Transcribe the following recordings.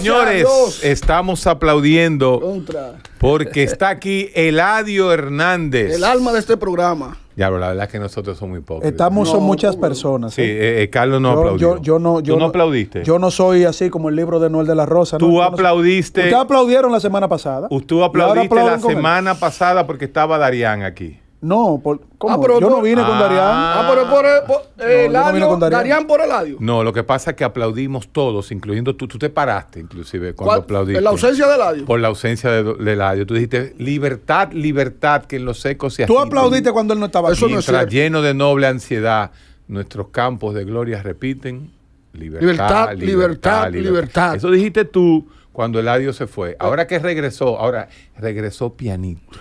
Señores, estamos aplaudiendo Contra. porque está aquí Eladio Hernández. El alma de este programa. Ya, pero la verdad es que nosotros somos muy pocos. Estamos, son muchas no, personas. Sí, ¿eh? eh, eh, Carlos no yo, aplaudió. yo, yo no, yo ¿Tú no aplaudiste? Yo no soy así como el libro de Noel de la Rosa. ¿no? Tú aplaudiste- Ustedes aplaudieron la semana pasada. Tú aplaudiste la semana pasada porque estaba Darían aquí. No, por, ¿cómo? Ah, pero yo no por- vine con Ah. Darían. Ah, pero por, por No, yo no con Darían. Darían por Eladio. No, lo que pasa es que aplaudimos todos, incluyendo tú. Tú te paraste, inclusive, cuando ¿Cuál? aplaudiste. En la ausencia de Eladio. Por la ausencia de, de Eladio. Tú dijiste, libertad, libertad, que en los secos se Tú agitan. aplaudiste cuando él no estaba Eso aquí. no es Mientras cierto. lleno de noble ansiedad, nuestros campos de gloria repiten. Libertad, Libertad, libertad, libertad. Eso dijiste tú cuando Eladio se fue. Ahora que regresó, ahora regresó pianito.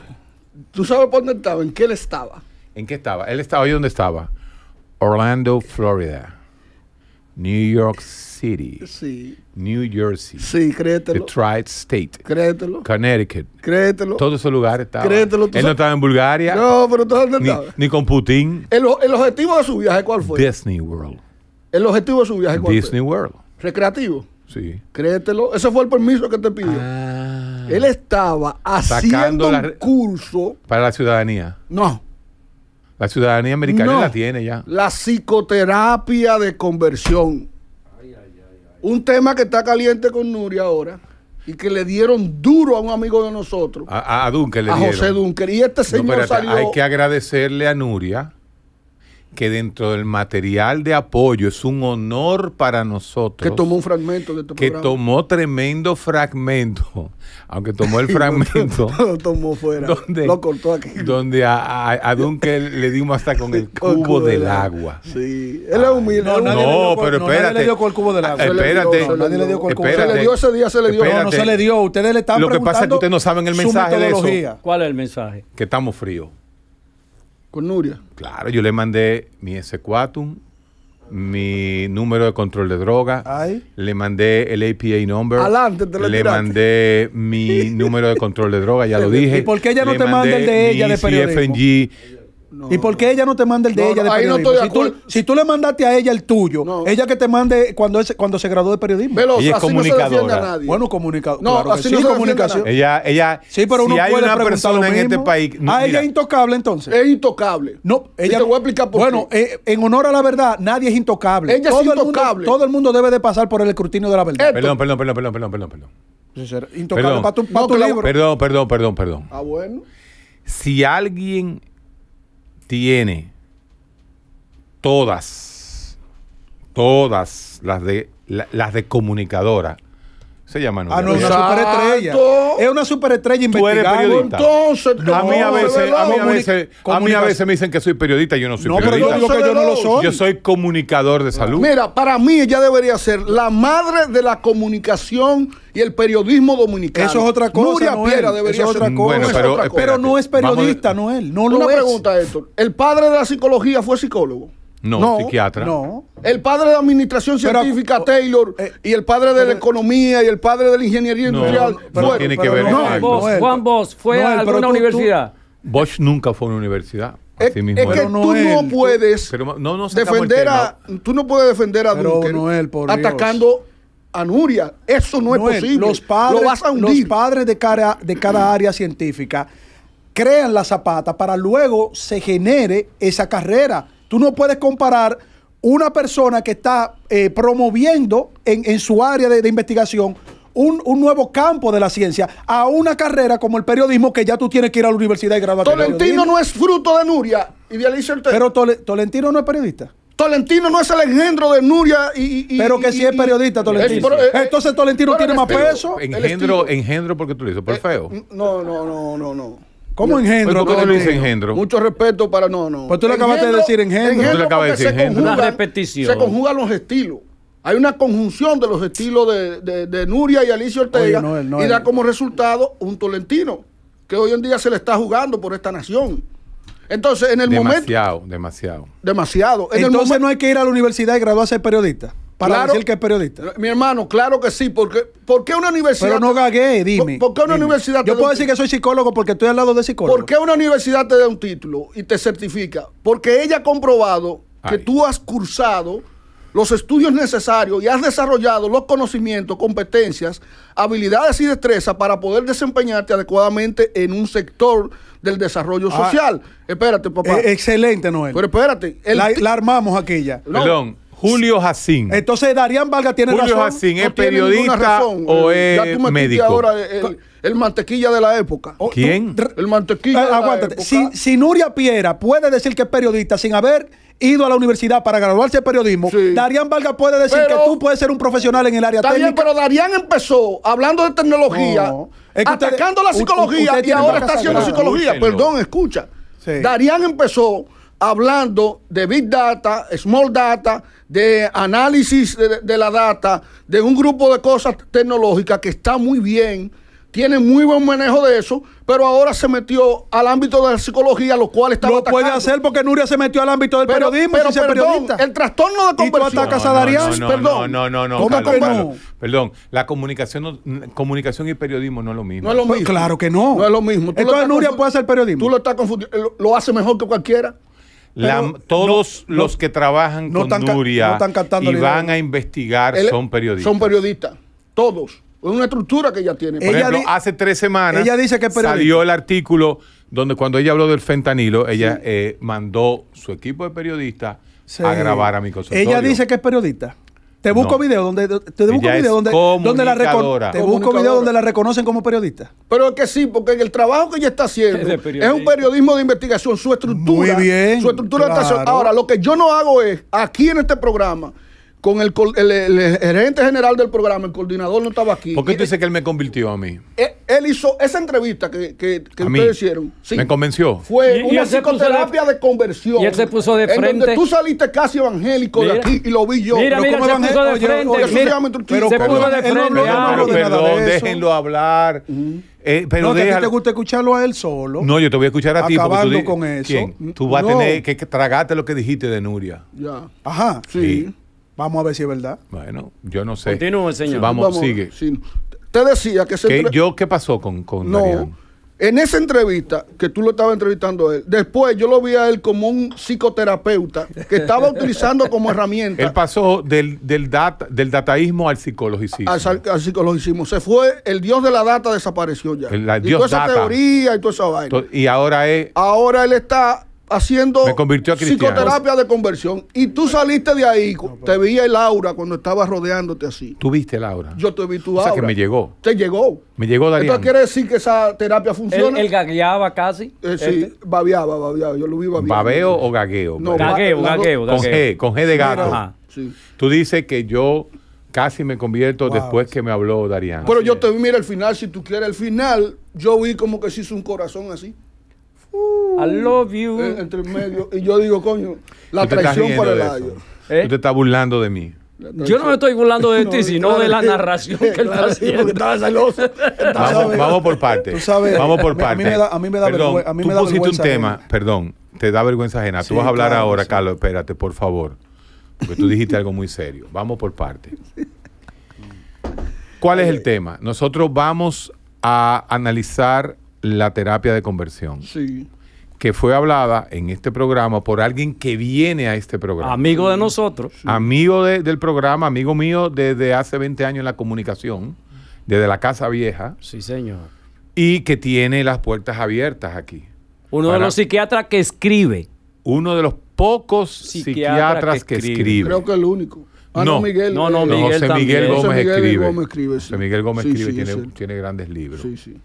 ¿Tú sabes por dónde estaba? ¿En qué él estaba? ¿En qué estaba? Él estaba ahí donde estaba. Orlando, Florida. New York City. Sí, New Jersey. sí, créetelo. The Tri-State. Créetelo. Connecticut. Créetelo. Todos esos lugares estaban. Créetelo, tú Él no estaba en Bulgaria. No, pero ¿tú dónde ni, estaba? ni con Putin. El, el objetivo de su viaje, ¿cuál fue? Disney World. El objetivo de su viaje, ¿cuál Disney fue? World. Recreativo. Sí. Créetelo. Ese fue el permiso que te pidió. Ah. Él estaba haciendo la un curso. Para la ciudadanía. No. La ciudadanía americana No. la tiene ya. La psicoterapia de conversión. Un tema que está caliente con Nuria ahora y que le dieron duro a un amigo de nosotros, A, a- a Duncan le a dieron. José Dunker. Y este No, señor espérate, salió. Hay que agradecerle a Nuria que dentro del material de apoyo es un honor para nosotros. que tomó un fragmento de este que programa. tomó tremendo fragmento, aunque tomó el fragmento Lo tomó fuera. donde, Lo cortó aquí. donde a, a, a Duncan le dimos hasta con el Con el cubo del del agua. Sí. Él es humilde. No, No, con- pero no, nadie espérate. le dio con el cubo del agua. Espérate. se le Nadie le dio. con el cubo del Se Espérate. le dio ese día, se le dio. Espérate. No, no se le dio. Ustedes le están Lo que pasa es que ustedes no saben el mensaje de eso. ¿Cuál es el mensaje? Que estamos fríos. Con Nuria. Claro, yo le mandé mi S4, mi número de control de droga, Ay. le mandé el APA number, Adelante, te le le tiraste. mandé mi número de control de droga, ya lo dije. ¿Y por qué ella no Le te manda el de ella de periodismo? CFNG. ¿Y por qué ella no te manda el de No, ella de no, ahí no periodismo? de si, tú, acuerdo. si tú le mandaste a ella el tuyo, No. ella que te mande cuando, es- cuando se graduó de periodismo. Velo, Ella es así no se defiende a comunicadora. nadie. Bueno, comunicador. No, claro que así sí, comunicación. Ella, ella, Sí, pero uno si hay puede una persona lo en este país, Ah, mira, ella es intocable entonces. es intocable. No, Y ella. te voy a explicar por bueno, qué. eh, en honor a la verdad, nadie es intocable. Ella es todo El intocable. mundo, todo el mundo debe de pasar por el escrutinio de la verdad. Perdón, perdón, perdón, perdón, perdón, perdón, perdón. Intocable Perdón. para tu, pa' No, tu que la- libro. Perdón, perdón, perdón, perdón. Ah, bueno. Si alguien tiene todas, todas las de la- las de comunicadora, se llama Ah, no, es una superestrella. Es una superestrella Tú eres investigada. periodista. Entonces, a mí a no, veces, a mí a veces, a mí a veces me dicen que soy periodista, yo no soy No, pero yo periodista. digo que yo no lo soy. Yo soy comunicador de salud. Mira, para mí ella debería ser la madre de la comunicación y el periodismo dominicano. Eso es otra cosa. Nuria Noel. Piera debería ser. otra cosa. Bueno, pero, otra cosa. Pero no es periodista, vamos Noel. No lo Una es. pregunta, Héctor. ¿El padre de la psicología fue psicólogo? No, psiquiatra. No. El padre de administración Pero, científica, Taylor, eh, y el padre de la economía y el padre de la ingeniería No, industrial. pero fueron. tiene que ver no. Bosch, Juan Bosch, ¿fue a alguna tú- tú- universidad? Bosch nunca fue a una universidad. Es, Así mismo es que tú no puedes no, no defender a. Tú no puedes defender a Pero, Duncan Noel, por Dios. atacando a Nuria. Eso no es posible. Los padres, Lo vas a los padres de cada, de cada área científica crean la zapata para luego se genere esa carrera. Tú no puedes comparar una persona que está eh, promoviendo en, en su área de, de investigación un, un nuevo campo de la ciencia a una carrera como el periodismo que ya tú tienes que ir a la universidad y graduarte. en Tolentino periodismo. no es fruto de Nuria y de Alicia Ortega. Pero Tole- Tolentino no es periodista. Tolentino no es el engendro de Nuria y. y- Pero que y- si es y- periodista, Tolentino. Es- pero, eh, Entonces Tolentino tiene más peso. Engendro, engendro porque tú lo hizo por Eh, feo. No, no, no, no, no. ¿Cómo engendro? ¿Por qué le engendro? Mucho respeto para. No, no. Pues tú le acabaste de decir engendro. Tú le acabas de decir engendro. conjugan- Una repetición. Se conjugan los estilos. Hay una conjunción de los estilos de, de- de Nuria y Alicia Ortega Oye, Noel, Noel. y da como resultado un Tolentino que hoy en día se le está jugando por esta nación. Entonces, en el momento. Demasiado, demasiado. Demasiado. En el Entonces momento- no hay que ir a la universidad y graduarse de periodista. Para Claro. decir que es periodista. Mi hermano, claro que sí, porque ¿por qué una universidad? Pero no gagué, dime. ¿Por, por qué una dime. universidad te Yo da puedo decir que soy psicólogo porque estoy al lado de psicólogo. ¿Por qué una universidad te da un título y te certifica? Porque ella ha comprobado que Ay. tú has cursado los estudios necesarios y has desarrollado los conocimientos, competencias, habilidades y destrezas para poder desempeñarte adecuadamente en un sector del desarrollo Ah. social. Espérate, papá. Eh, excelente, Noel. Pero espérate. la, armamos aquí ya. No. Perdón, Julio Jacín. Entonces, Darían Vargas tiene Julio razón. Jacín es no ninguna periodista razón. o Eh, ya es tú médico. ahora el, el mantequilla de la época. Oh, ¿Quién? El mantequilla Eh, de la aguántate. época. Si, si Nuria Piera puede decir que es periodista sin haber ido a la universidad para graduarse de periodismo, Sí. Darían Vargas puede decir Pero- que tú puedes ser un profesional en el área bien, técnica. pero Darían empezó hablando de tecnología, No. Es que atacando la psicología y ahora está haciendo psicología. Perdón, escucha. Sí. Darían empezó hablando de Big Data, Small Data, de análisis de, de la data, de un grupo de cosas tecnológicas que está muy bien, tiene muy buen manejo de eso, pero ahora se metió al ámbito de la psicología, lo cual está Lo puede hacer porque Nuria se metió al ámbito del pero, periodismo pero ser perdón, periodista. el trastorno de Y tú conversión. atacas a Darían, no, perdón. No, no, no, ¿Cómo Carlos, que Carlos. no? Perdón, la comunicación, no- comunicación y periodismo no es lo mismo. No es lo Pues claro que no. No es lo mismo. Tú Entonces Nuria puede hacer periodismo. Tú lo estás confundiendo. Lo, lo hace mejor que cualquiera. La- todos no- los no- que trabajan no con Nuria y van a investigar Él- son periodistas. Son periodistas. Todos. Es una estructura que ella tiene. Por Ella ejemplo, di- hace tres semanas ella dice que salió el artículo donde cuando ella habló del fentanilo, ella eh, mandó su equipo de periodistas Sí. a grabar a mi consultorio. Ella dice que es periodista. Te busco No. video donde te busco video donde, donde la te busco video donde la reconocen como periodista. Pero es que sí, porque el trabajo que ella está haciendo Es un periodismo de investigación. Su estructura. Muy bien, Su estructura está claro. haciendo- Ahora, lo que yo no hago es, aquí en este programa, con el, col- el- el gerente general del programa, el coordinador no estaba aquí. ¿Por qué Y- tú dices que él me convirtió a mí? él, él hizo esa entrevista que, que, que mí. ustedes hicieron. Sí. ¿Me convenció? Fue Y- y una se puso psicoterapia de, conversión. y él se puso de En donde frente. tú saliste casi evangélico de aquí y lo vi yo. Mira, mira, ¿cómo se evangélico? puso de frente. oye, mira, se se Pero- puso de frente. él no habló Pero perdón, de déjenlo hablar. Eh, pero no, que a ti te gusta escucharlo a él solo. No, yo te voy a escuchar a ti. tú Acabando di- con eso. ¿Quién? Tú vas No. a tener que, que tragarte lo que dijiste de Nuria. Ya. Ajá. Sí. Vamos a ver si es verdad. Bueno, yo no sé. Continúe, señor. Vamos, sigue. sí. Te decía que se ¿Qué, entre- yo, ¿Qué pasó con, con No. En esa entrevista, que tú lo estabas entrevistando a él, después yo lo vi a él como un psicoterapeuta que estaba utilizando como herramienta Él pasó del, del, data, del dataísmo al psicologicismo. al, al psicologismo. Se fue, el dios de la data desapareció ya. El- la y dios toda esa data. teoría y toda esa vaina. To- Y ahora es. Ahora él está haciendo psicoterapia de conversión. Y tú saliste de ahí, te veía el aura cuando estaba rodeándote así. ¿Tú viste, Laura? Yo te vi tu O sea, aura. que me llegó. Te llegó. Me llegó Darían. Entonces quiere decir que esa terapia funciona. él gagueaba casi. Eh, sí, Este. babeaba, babeaba. Yo lo vi babeando. ¿Babeo o gagueo? No, Gagueo, gagueo, con gagueo. G, con G de gato. Ajá. Sí. Tú dices que yo casi me convierto Wow. después que me habló Darían. Pero yo te vi, mira, el final, si tú quieres, el final, yo vi como que se hizo un corazón así, I love you. eh, entre medio. Y yo digo, coño, la Tú traición para el ayo. eso. ¿Eh? Tú te estás burlando de mí. Yo no me estoy burlando de ti, sino de la narración que él está sí, porque haciendo. estaba celoso. Estaba- Vamos, por partes. tú sabes, vamos por mí- a mí me da- a mí me da Perdón, vergüe- a mí tú me da pusiste un vergüenza tema, ajena. perdón, te da vergüenza ajena. Sí, tú vas a hablar claro, ahora, sí. Carlos, espérate, por favor. Porque tú dijiste algo muy serio. Vamos por partes. ¿Cuál es el tema? Nosotros vamos a analizar la terapia de conversión, Sí. que fue hablada en este programa por alguien que viene a este programa. Amigo de nosotros. Amigo de- del programa, amigo mío desde hace 20 años en la comunicación, desde la Casa Vieja, Sí, señor. y que tiene las puertas abiertas aquí. Uno de los psiquiatras que escribe. Uno de los pocos Psiquiatra psiquiatras que, que escribe. escribe. Creo que el único. Ah, no, No. Miguel. No, no, eh, No, Miguel José. Miguel José Gómez Miguel escribe. Gómez escribe, sí. José Miguel Gómez Sí, escribe, sí, tiene, tiene grandes libros. Sí, sí.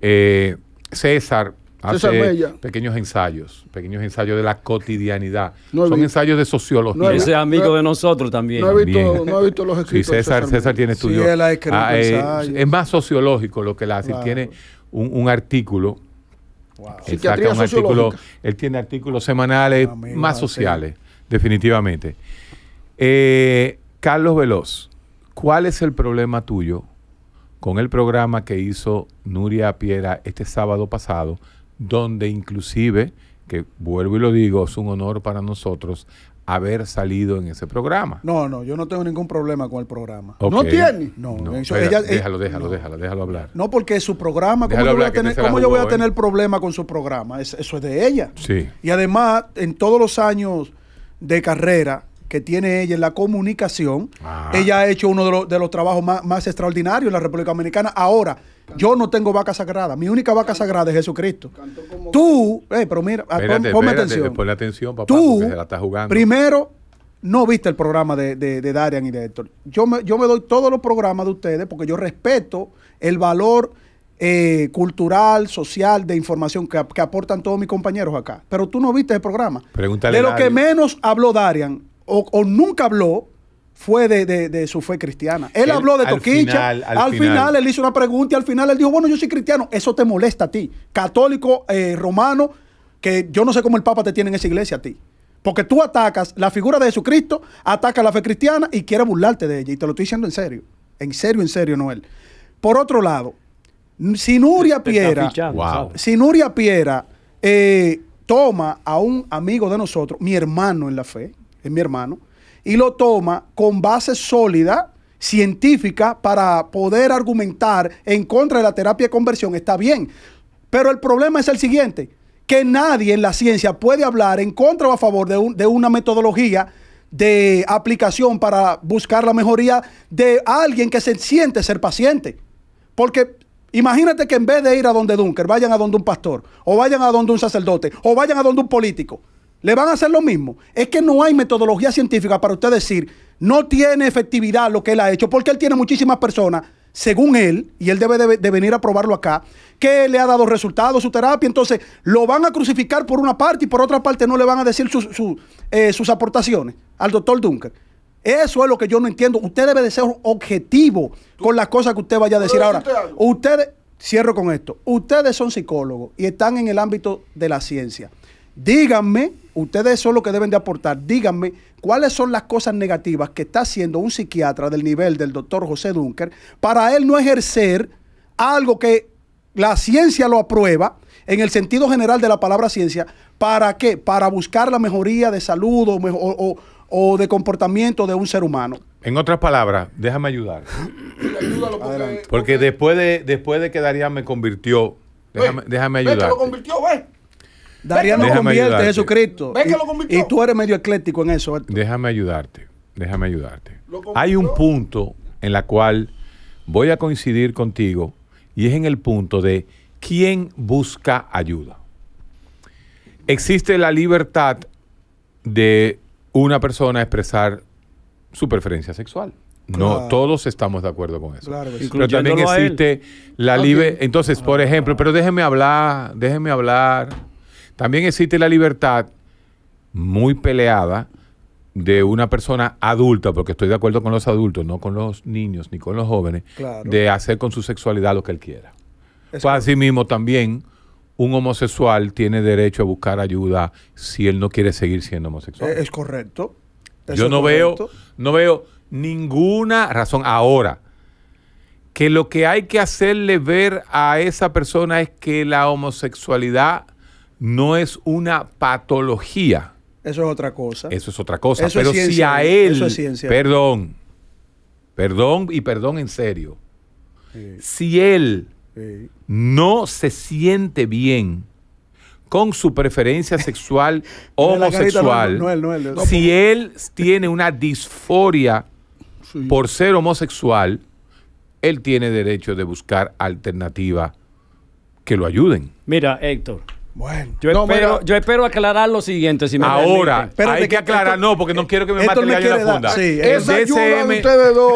Eh, César hace pequeños ensayos, pequeños ensayos de la cotidianidad. No Son ensayos de sociología. No Ese es amigo no- de nosotros también. No he visto, Bien. no he visto los Sí, escritos. de César, tiene Sí, estudios. él ha escrito Ah, eh, es más sociológico lo que él hace. Él Claro. tiene un, un artículo. Wow. Él saca un artículo. Él tiene artículos semanales Amigo, más sociales, definitivamente. Eh, Carlos Veloz, ¿cuál es el problema tuyo con el programa que hizo Nuria Piera este sábado pasado, donde inclusive, que vuelvo y lo digo, es un honor para nosotros haber salido en ese programa? No, no, yo no tengo ningún problema con el programa. ¿No tiene? No, No, eso- espera, ella- déjalo, eh, déjalo, no. déjalo, déjalo hablar. No, porque es su programa. ¿Cómo Déjalo yo voy a tener, cómo yo voy a tener problema con su programa? Es- eso es de ella. Sí. Y además, en todos los años de carrera, que tiene ella en la comunicación. Ah. Ella ha hecho uno de los, de los trabajos más, más extraordinarios en la República Dominicana. Ahora, yo no tengo vaca sagrada. Mi única vaca sagrada es Jesucristo. Tú, eh, pero mira, Espérate, ponme espérate, atención. ponle atención, papá, Tú, porque se la está jugando. primero, no viste el programa de, de, de Darian y de Héctor. Yo me, yo me doy todos los programas de ustedes porque yo respeto el valor eh, cultural, social, de información que, que aportan todos mis compañeros acá. Pero tú no viste el programa. Pregúntale de lo a que menos habló Darian, o, o nunca habló, fue de, de- de su fe cristiana. Él, Él, habló de al Toquicha. final, al al final, final. él hizo una pregunta y al final él dijo, bueno, yo soy cristiano. Eso te molesta a ti. Católico, eh, romano, que yo no sé cómo el Papa te tiene en esa iglesia a ti. Porque tú atacas la figura de Jesucristo, atacas la fe cristiana y quieres burlarte de ella. Y te lo estoy diciendo en serio. En serio, en serio, Noel. Por otro lado, si Nuria Piera, fichando, Wow. ¿sabes? si Nuria Piera eh, toma a un amigo de nosotros, mi hermano en la fe, es mi hermano, y lo toma con base sólida, científica, para poder argumentar en contra de la terapia de conversión, está bien. Pero el problema es el siguiente, que nadie en la ciencia puede hablar en contra o a favor de, un- de una metodología de aplicación para buscar la mejoría de alguien que se siente ser paciente. Porque imagínate que en vez de ir a donde Dunker, vayan a donde un pastor, o vayan a donde un sacerdote, o vayan a donde un político. Le van a hacer lo mismo. Es que no hay metodología científica para usted decir, no tiene efectividad lo que él ha hecho, porque él tiene muchísimas personas, según él, y él debe de, de venir a probarlo acá, que le ha dado resultados su terapia. Entonces, lo van a crucificar por una parte y por otra parte no le van a decir sus, su- eh, sus aportaciones al doctor Dunker. Eso es lo que yo no entiendo. Usted debe de ser objetivo con las cosas que usted vaya a decir. ¿Puedo Ahora, ustedes, cierro con esto, ustedes son psicólogos y están en el ámbito de la ciencia. Díganme, ustedes son los que deben de aportar, díganme cuáles son las cosas negativas que está haciendo un psiquiatra del nivel del doctor José Dunker para él no ejercer algo que la ciencia lo aprueba en el sentido general de la palabra ciencia. ¿Para qué? Para buscar la mejoría de salud o, mejo- o- o- o de comportamiento de un ser humano. En otras palabras, déjame ayudar. Ayúdalo porque, después de, después de que Darían me convirtió, déjame, Ve, déjame ve que ayudar. lo convirtió, ve. Darían no Déjame convierte ayudarte. Jesucristo. Ve que Y- lo convirtió. y tú eres medio ecléctico en eso. Héctor. Déjame ayudarte. Déjame ayudarte. Lo. Hay un punto en la cual voy a coincidir contigo y es en el punto de quién busca ayuda. Existe la libertad de una persona expresar su preferencia sexual. No Claro. todos estamos de acuerdo con eso. Claro sí. Pero también a existe la libre. Entonces, por ejemplo, pero déjeme hablar, déjeme hablar. También existe la libertad muy peleada de una persona adulta, porque estoy de acuerdo con los adultos, no con los niños ni con los jóvenes, Claro. de hacer con su sexualidad lo que él quiera. Es Pues así mismo también un homosexual tiene derecho a buscar ayuda si él no quiere seguir siendo homosexual. Es, es correcto. Yo no veo, no veo ninguna razón ahora que lo que hay que hacerle ver a esa persona es que la homosexualidad no es una patología. Eso es otra cosa. Eso es otra cosa. Eso es Pero si a él, eso es ciencia. perdón, perdón y perdón en serio, Sí, si él sí. no se siente bien con su preferencia sexual homosexual, no, no, no, no, no. si él tiene una disforia Sí. por ser homosexual, él tiene derecho de buscar alternativas que lo ayuden. Mira, Héctor, Bueno. yo, No, espero, mira. yo espero aclarar lo siguiente, si me Ahora. Espérate hay que que aclarar, esto- no, porque no quiero que me mate el gallo en la funda. sí, el, esa ayuda de DCM,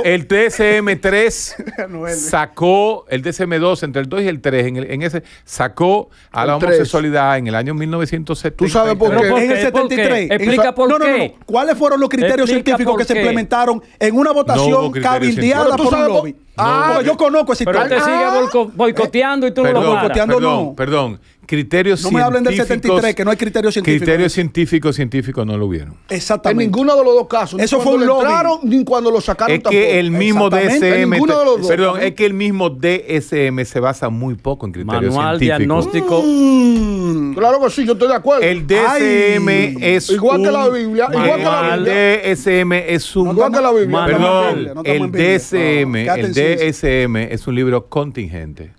el DSM-3 Noel. sacó, el DSM-2, entre el 2 y el 3, en, el- en ese, sacó a la El homosexualidad en el año 1970. Tú sabes por qué. ¿por en el qué? ¿Por 73. qué? en Explica eso- por no, no, no, qué. no. ¿Cuáles fueron los criterios Explica científicos por que se implementaron en una votación cabildeada por un lobby? por- Ah, Porque yo conozco ese Pero usted sigue Ah. boico- boicoteando y tú no lo perdón, no. perdón. Criterios No me hablen del científicos- 73, que no hay criterios científicos. Criterios científicos, científicos no lo hubieron. En Exactamente. ninguno de los dos casos. Eso fue un lo entraron, ni cuando lo sacaron Es tampoco. que el mismo DSM, en ninguno de los dos, perdón, también. es que el mismo DSM se basa muy poco en criterios Manual científicos. diagnóstico. Mm. Claro que sí, yo estoy de acuerdo. El DSM Ay, es igual que un la Biblia, igual que la. Biblia. DSM es un Igual que la Biblia. Perdón, No en el. DSM, No, quédate el en. DSM es un libro contingente.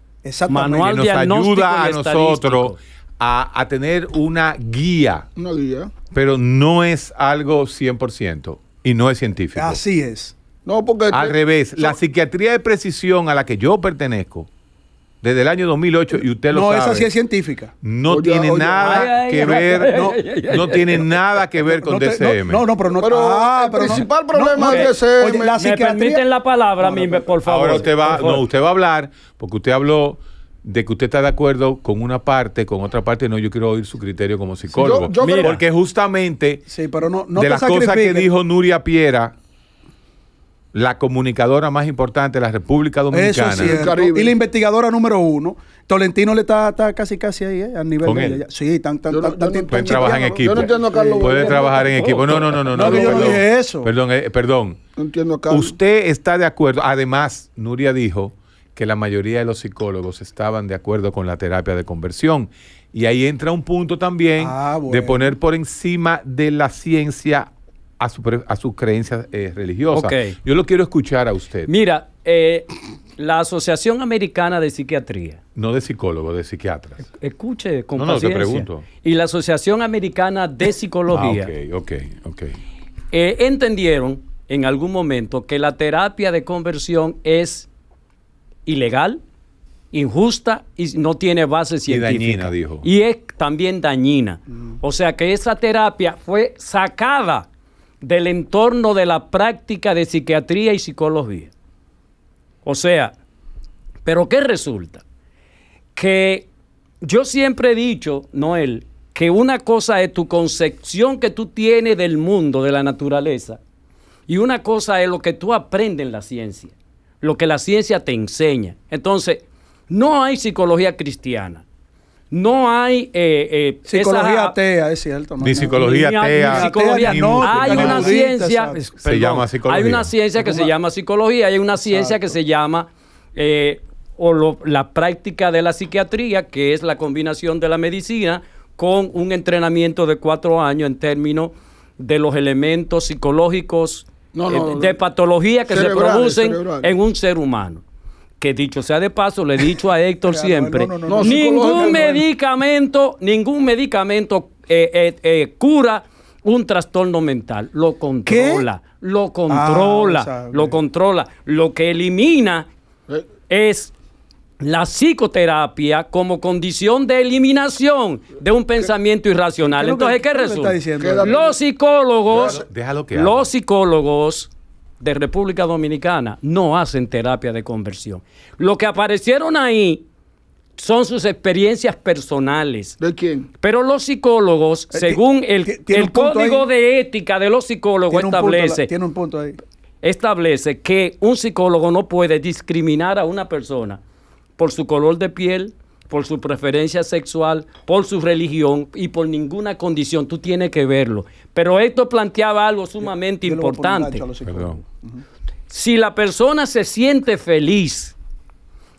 Manual que nos diagnóstico ayuda a nosotros a, a tener una guía, Una guía. pero no es algo 100%. y no es científico. Así es. No, porque Al te- revés, la psiquiatría de precisión a la que yo pertenezco, desde el año 2008, y usted lo No, sabe, esa sí es científica. no Oye, tiene oye. nada Ay, ay, que ay, ver, ay, no, ay, ay, no tiene nada que ver con No te- DCM. No, no, pero no. Pero ah, el pero no- principal no, problema no, es DCM. Oye, la ¿Me permiten la palabra por favor? Ahora usted va, no, usted va a hablar, porque usted habló de que usted está de acuerdo con una parte, con otra parte, no, yo quiero oír su criterio como psicólogo. yo- yo creo- porque justamente Sí, pero no, no de las cosas que dijo Nuria Piera, la comunicadora más importante de la República Eso Dominicana. es cierto. Caribe. Y la investigadora número uno. Tolentino le está, está casi casi ahí, ¿eh? A nivel ¿Con de él? ella. Sí, tan, tan, Yo no- tan, yo no- Pueden trabajar en equipo. Yo no entiendo a Carlos Puede trabajar en equipo. No, no, no, no. No, que yo no perdón. dije eso. Perdón, eh, perdón. No entiendo a Carlos. Usted está de acuerdo. Además, Nuria dijo que la mayoría de los psicólogos estaban de acuerdo con la terapia de conversión. Y ahí entra un punto también Ah, de poner por encima de la ciencia a, su pre- a sus creencias eh, religiosas. Yo lo quiero escuchar a usted. Mira, eh, la Asociación Americana de Psiquiatría, No de psicólogo, de psiquiatras. escuche con No, no, te pregunto. y la Asociación Americana de Psicología Ah, ok, ok, ok. eh, entendieron en algún momento que la terapia de conversión es ilegal, injusta y no tiene base científica. dañina, dijo. Y es también dañina. O sea que esa terapia fue sacada del entorno de la práctica de psiquiatría y psicología. O sea, ¿pero qué resulta? Que yo siempre he dicho, Noel, que una cosa es tu concepción que tú tienes del mundo, de la naturaleza, y una cosa es lo que tú aprendes en la ciencia, lo que la ciencia te enseña. Entonces, no hay psicología cristiana, no hay... eh, eh, Psicología esa- atea, es cierto. no, Ni psicología ni- atea, ni psicología, no. Hay una ciencia, Se llama psicología. Hay una ciencia que se llama psicología, hay una ciencia que se llama eh, o lo- la práctica de la psiquiatría, que es la combinación de la medicina con un entrenamiento de cuatro años en términos de los elementos psicológicos No, eh, no, de patología que se producen cerebrales. en un ser humano. Que dicho sea de paso, le he dicho a Héctor siempre, no, no, no, ningún medicamento, ningún medicamento eh, eh, eh, cura un trastorno mental. Lo controla, lo controla, sabe. lo controla. Lo que elimina es la psicoterapia como condición de eliminación de un pensamiento irracional. ¿Qué es lo que- Entonces, ¿qué resulta? Los psicólogos, Déjalo que hable. los psicólogos de República Dominicana no hacen terapia de conversión. Lo que aparecieron ahí son sus experiencias personales. ¿De quién? Pero los psicólogos, Eh, según el, código ahí. de ética de los psicólogos Tiene un establece, tiene un punto ahí. establece que un psicólogo no puede discriminar a una persona por su color de piel, por su preferencia sexual, por su religión y por ninguna condición. Tú tienes que verlo. Pero esto planteaba algo sumamente Yo importante. Si la persona se siente feliz,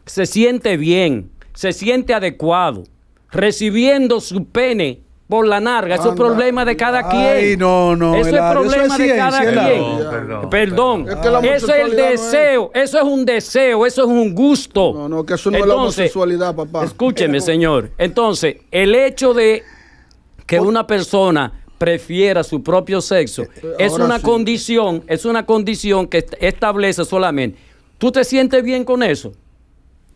se siente bien, se siente adecuado, recibiendo su pene por la narga, eso es problema de cada Ay, quien. no, no, Eso es eso problema es de cada quien. Perdón, perdón, Perdón, Es que la eso es el no es- deseo, eso es un deseo, eso es un gusto. No, no, que eso no es la homosexualidad, papá. Escúcheme, señor. Entonces, el hecho de que una persona prefiera su propio sexo es ahora una sí. condición, es una condición que est- establece solamente. ¿Tú te sientes bien con eso?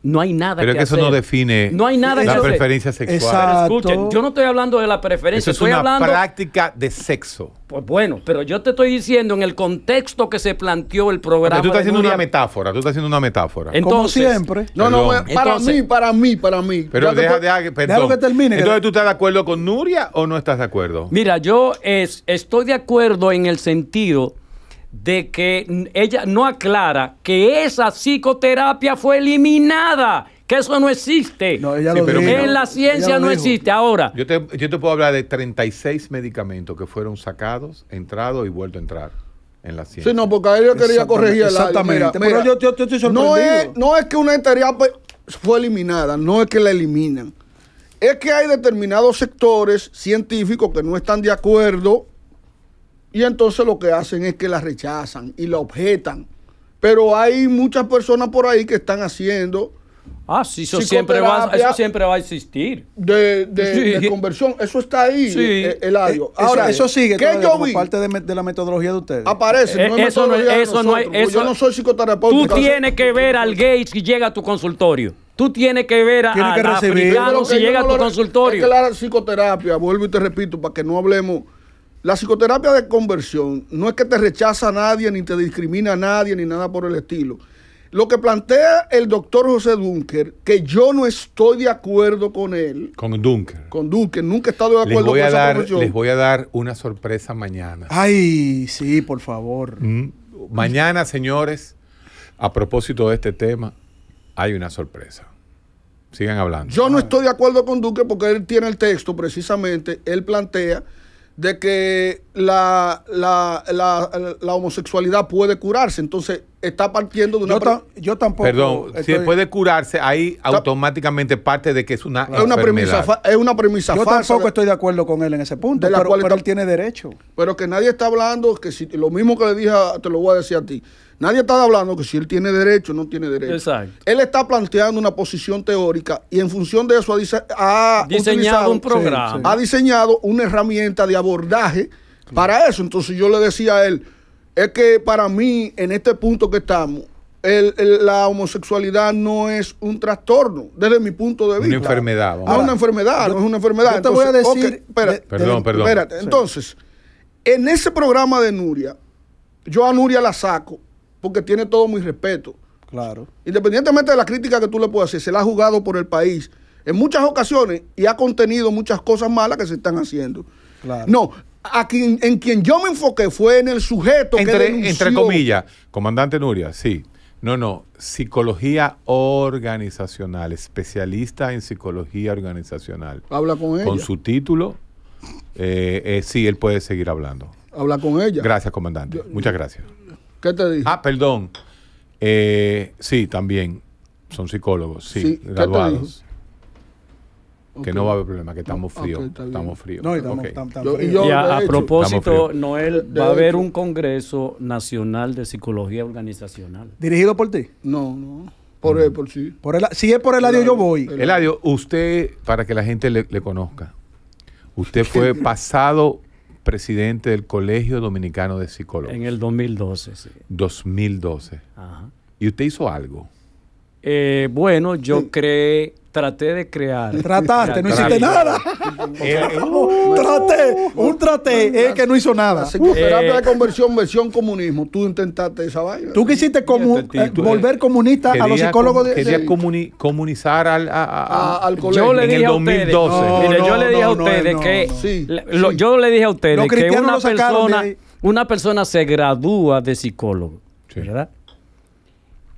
No hay nada Pero es que que eso hacer. no define No hay nada la que hacer. preferencia sexual. Exacto. Pero escuchen, yo no estoy hablando de la preferencia, Eso es estoy una hablando práctica de sexo. pues bueno, pero yo te estoy diciendo en el contexto que se planteó el programa. Porque tú estás haciendo una metáfora, tú estás haciendo una metáfora. En- Como Entonces- siempre. No, no, Perdón. para Entonces- mí, para mí, para mí. Pero Ya te deja, puedo- deja que- perdón. Déjalo que termine, que- Entonces, ¿tú estás de acuerdo con Nuria o no estás de acuerdo? Mira, yo es- estoy de acuerdo en el sentido de que ella no aclara que esa psicoterapia fue eliminada, que eso no existe. No, ella Sí, lo pero dijo. mira, en la ciencia no dijo. existe. Ahora, Yo te, yo te puedo hablar de 36 medicamentos que fueron sacados, entrados y vuelto a entrar en la ciencia. Sí, no, porque yo quería Exactamente, corregir el exactamente. Mira, Pero mira, yo- yo- yo estoy no sorprendido. es, no es que una terapia fue eliminada, no es que la eliminan. Es que hay determinados sectores científicos que no están de acuerdo y entonces lo que hacen es que la rechazan y la objetan. Pero hay muchas personas por ahí que están haciendo Ah, sí, eso siempre, va, eso siempre va a existir. de, de- Sí. de conversión. Eso está ahí, Sí. eh, Eladio. Eh, Ahora, eso, eso sigue ¿qué todavía yo como vi? parte de, de la metodología de ustedes. Aparece, Eh, no es eso no eso no eso- yo no soy psicoterapeuta. Tú tienes que ver al Gates y llega a tu consultorio. Tú tienes que ver a- que al africano si que llega a tu lo- Es consultorio. que la psicoterapia, vuelvo y te repito, para que no hablemos. La psicoterapia de conversión no es que te rechaza a nadie, ni te discrimina a nadie, ni nada por el estilo. Lo que plantea el doctor José Dunker, que yo no estoy de acuerdo con él, Con Dunker. con Dunker, nunca he estado de Les acuerdo voy, con a esa dar, profesión. les voy a dar una sorpresa mañana. Ay, sí, por favor. Mm. Mañana, señores, a propósito de este tema, hay una sorpresa. Sigan hablando. Yo no estoy de acuerdo con Duque porque él tiene el texto, precisamente, él plantea de que la, la, la- la homosexualidad puede curarse. Entonces, está partiendo de una... Yo, ta- yo tampoco. Perdón, si puede curarse, ahí automáticamente parte de que es una es, una premisa, es una premisa Yo falsa. tampoco de- estoy de acuerdo con él en ese punto, de la pero, cual pero está- él tiene derecho. Pero que nadie está hablando, que si lo mismo que le dije, a- te lo voy a decir a ti. Nadie está hablando que si él tiene derecho o no tiene derecho. Exacto. Él está planteando una posición teórica y en función de eso ha, dise- ha Diseñado un programa. Sí, sí. ha diseñado una herramienta de abordaje para eso. Entonces yo le decía a él, es que para mí, en este punto que estamos, el- el- la homosexualidad no es un trastorno, desde mi punto de Una vista. enfermedad, vamos No es a una enfermedad, yo- no es una enfermedad. yo te voy a decir espera, de- Perdón, perdón. Espérate, Sí. entonces, en ese programa de Nuria, yo a Nuria la saco porque tiene todo mi respeto. Claro. Independientemente de la crítica que tú le puedas hacer, se la ha jugado por el país en muchas ocasiones y ha contenido muchas cosas malas que se están haciendo. Claro. No, a quien, en quien yo me enfoqué fue en el sujeto que Entre, denunció. entre comillas, comandante Nuria, sí. No, no, psicología organizacional, especialista en psicología organizacional. Habla con ella. Con su título, eh, eh, sí, él puede seguir hablando. Habla con ella. Gracias, comandante. Muchas gracias. ¿Qué te dije? Ah, perdón. Eh, sí, también son psicólogos, sí, Sí, ¿qué te graduados. Que no va a haber problema, que estamos fríos. estamos fríos. No, y estamos Ok. tan, tan Yo- y fríos. yo- Y a, propósito, Noel, De va a haber un Congreso Nacional de Psicología Organizacional. Dirigido por ti. No, no. Por él, por sí. Por el, si es por el adiós, yo voy. El- Eladio, usted, para que la gente le, le conozca, usted fue pasado presidente del Colegio Dominicano de Psicólogos, En el 2012, sí. 2012. Ajá. ¿Y usted hizo algo? Eh, bueno, yo creé, traté de crear. Trataste, no hiciste nada. traté, un traté, es que no hizo nada. La psicoterapia Eh, de conversión, versión comunismo. Tú intentaste esa vaina. Tú quisiste comu- eh, volver comunista a los psicólogos de... Quería comuni- comunizar al, a- a- A- a- al colegio. Yo le En el dije a ustedes, 2012. No, mire, yo le dije a no, ustedes no, que no. Sí, le- lo- sí. yo le dije a ustedes que una persona, una persona se gradúa de psicólogo, Sí. ¿verdad?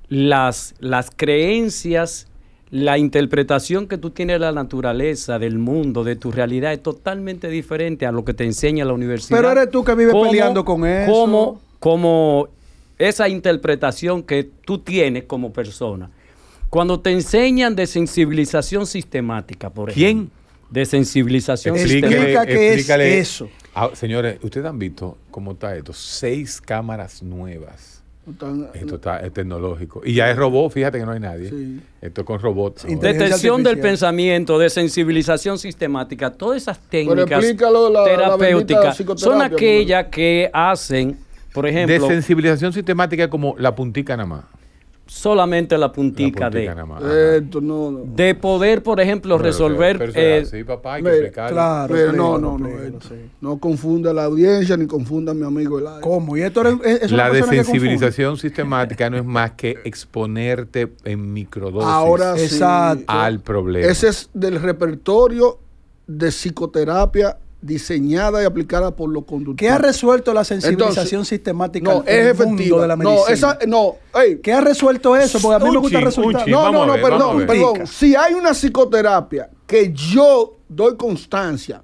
Las, las creencias, la interpretación que tú tienes de la naturaleza, del mundo, de tu realidad es totalmente diferente a lo que te enseña la universidad. Pero eres tú que vives ¿Cómo- peleando con eso. Cómo, cómo esa interpretación que tú tienes como persona, cuando te enseñan de sensibilización sistemática, por ejemplo. ¿Quién? De sensibilización sistemática. qué es eso. Ah, señores, ustedes han visto cómo está esto. Seis cámaras nuevas. Esto está es tecnológico. Y ya es robot, fíjate que no hay nadie. Sí. Esto es con robots. Detección del pensamiento, de sensibilización sistemática, todas esas técnicas la- terapéuticas son aquellas que hacen, por De ejemplo, sensibilización sistemática como la puntica nada más. Solamente la La puntica, de, más. No, no. de poder, por ejemplo, Pero, resolver... pero, pero, eh, sí, papá, hay que. Claro. Pero no, no, no. sí. No confunda a la audiencia ni confunda a mi amigo Eladio. ¿Cómo? Y esto era- es, es una La desensibilización sistemática no es más que exponerte en microdosis Ahora sí. Exacto. al problema. Ese es del repertorio de psicoterapia diseñada y aplicada por los conductores. ¿Qué ha resuelto la sensibilización Entonces, sistemática No, es efectiva. de la no, medicina? esa, no, ey, ¿Qué ha resuelto eso? Porque a mí me gusta resultar. No, no, no, ver, perdón, perdón. Si hay una psicoterapia que yo doy constancia,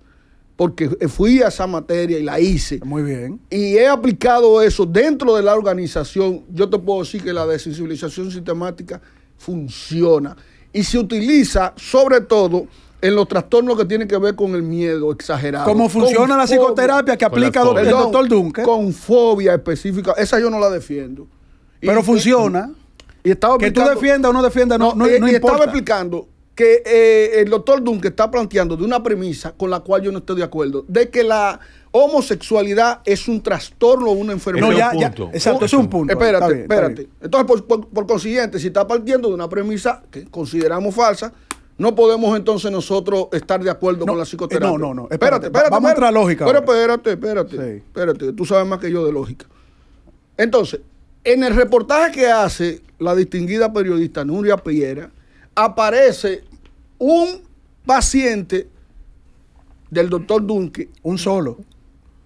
porque fui a esa materia y la hice, Muy bien. y he aplicado eso dentro de la organización, yo te puedo decir que la desensibilización sistemática funciona. Y se utiliza sobre todo en los trastornos que tienen que ver con el miedo exagerado. ¿Cómo Con funciona la fobia. psicoterapia que aplica el doctor Duncan? Con fobia específica. Esa yo no la defiendo. Y- Pero y- funciona. Y estaba Que tú defiendas o no defiendas, no, no, eh, no y estaba importa. explicando que eh, el doctor Dunque está planteando de una premisa con la cual yo no estoy de acuerdo, de que la homosexualidad es un trastorno o una enfermedad. No, ya, un ya. punto. Exacto, es un punto. Espérate, bien, espérate. Entonces, por, por- por consiguiente, si está partiendo de una premisa que consideramos falsa, no podemos entonces nosotros estar de acuerdo No, con la psicoterapia. eh, no, no, no. Espérate, Espérate, espérate. vamos a entrar a espérate. lógica Pero espérate, espérate. Sí. Espérate, tú sabes más que yo de lógica. Entonces, en el reportaje que hace la distinguida periodista Nuria Piera, aparece un paciente del doctor Dunque Un solo.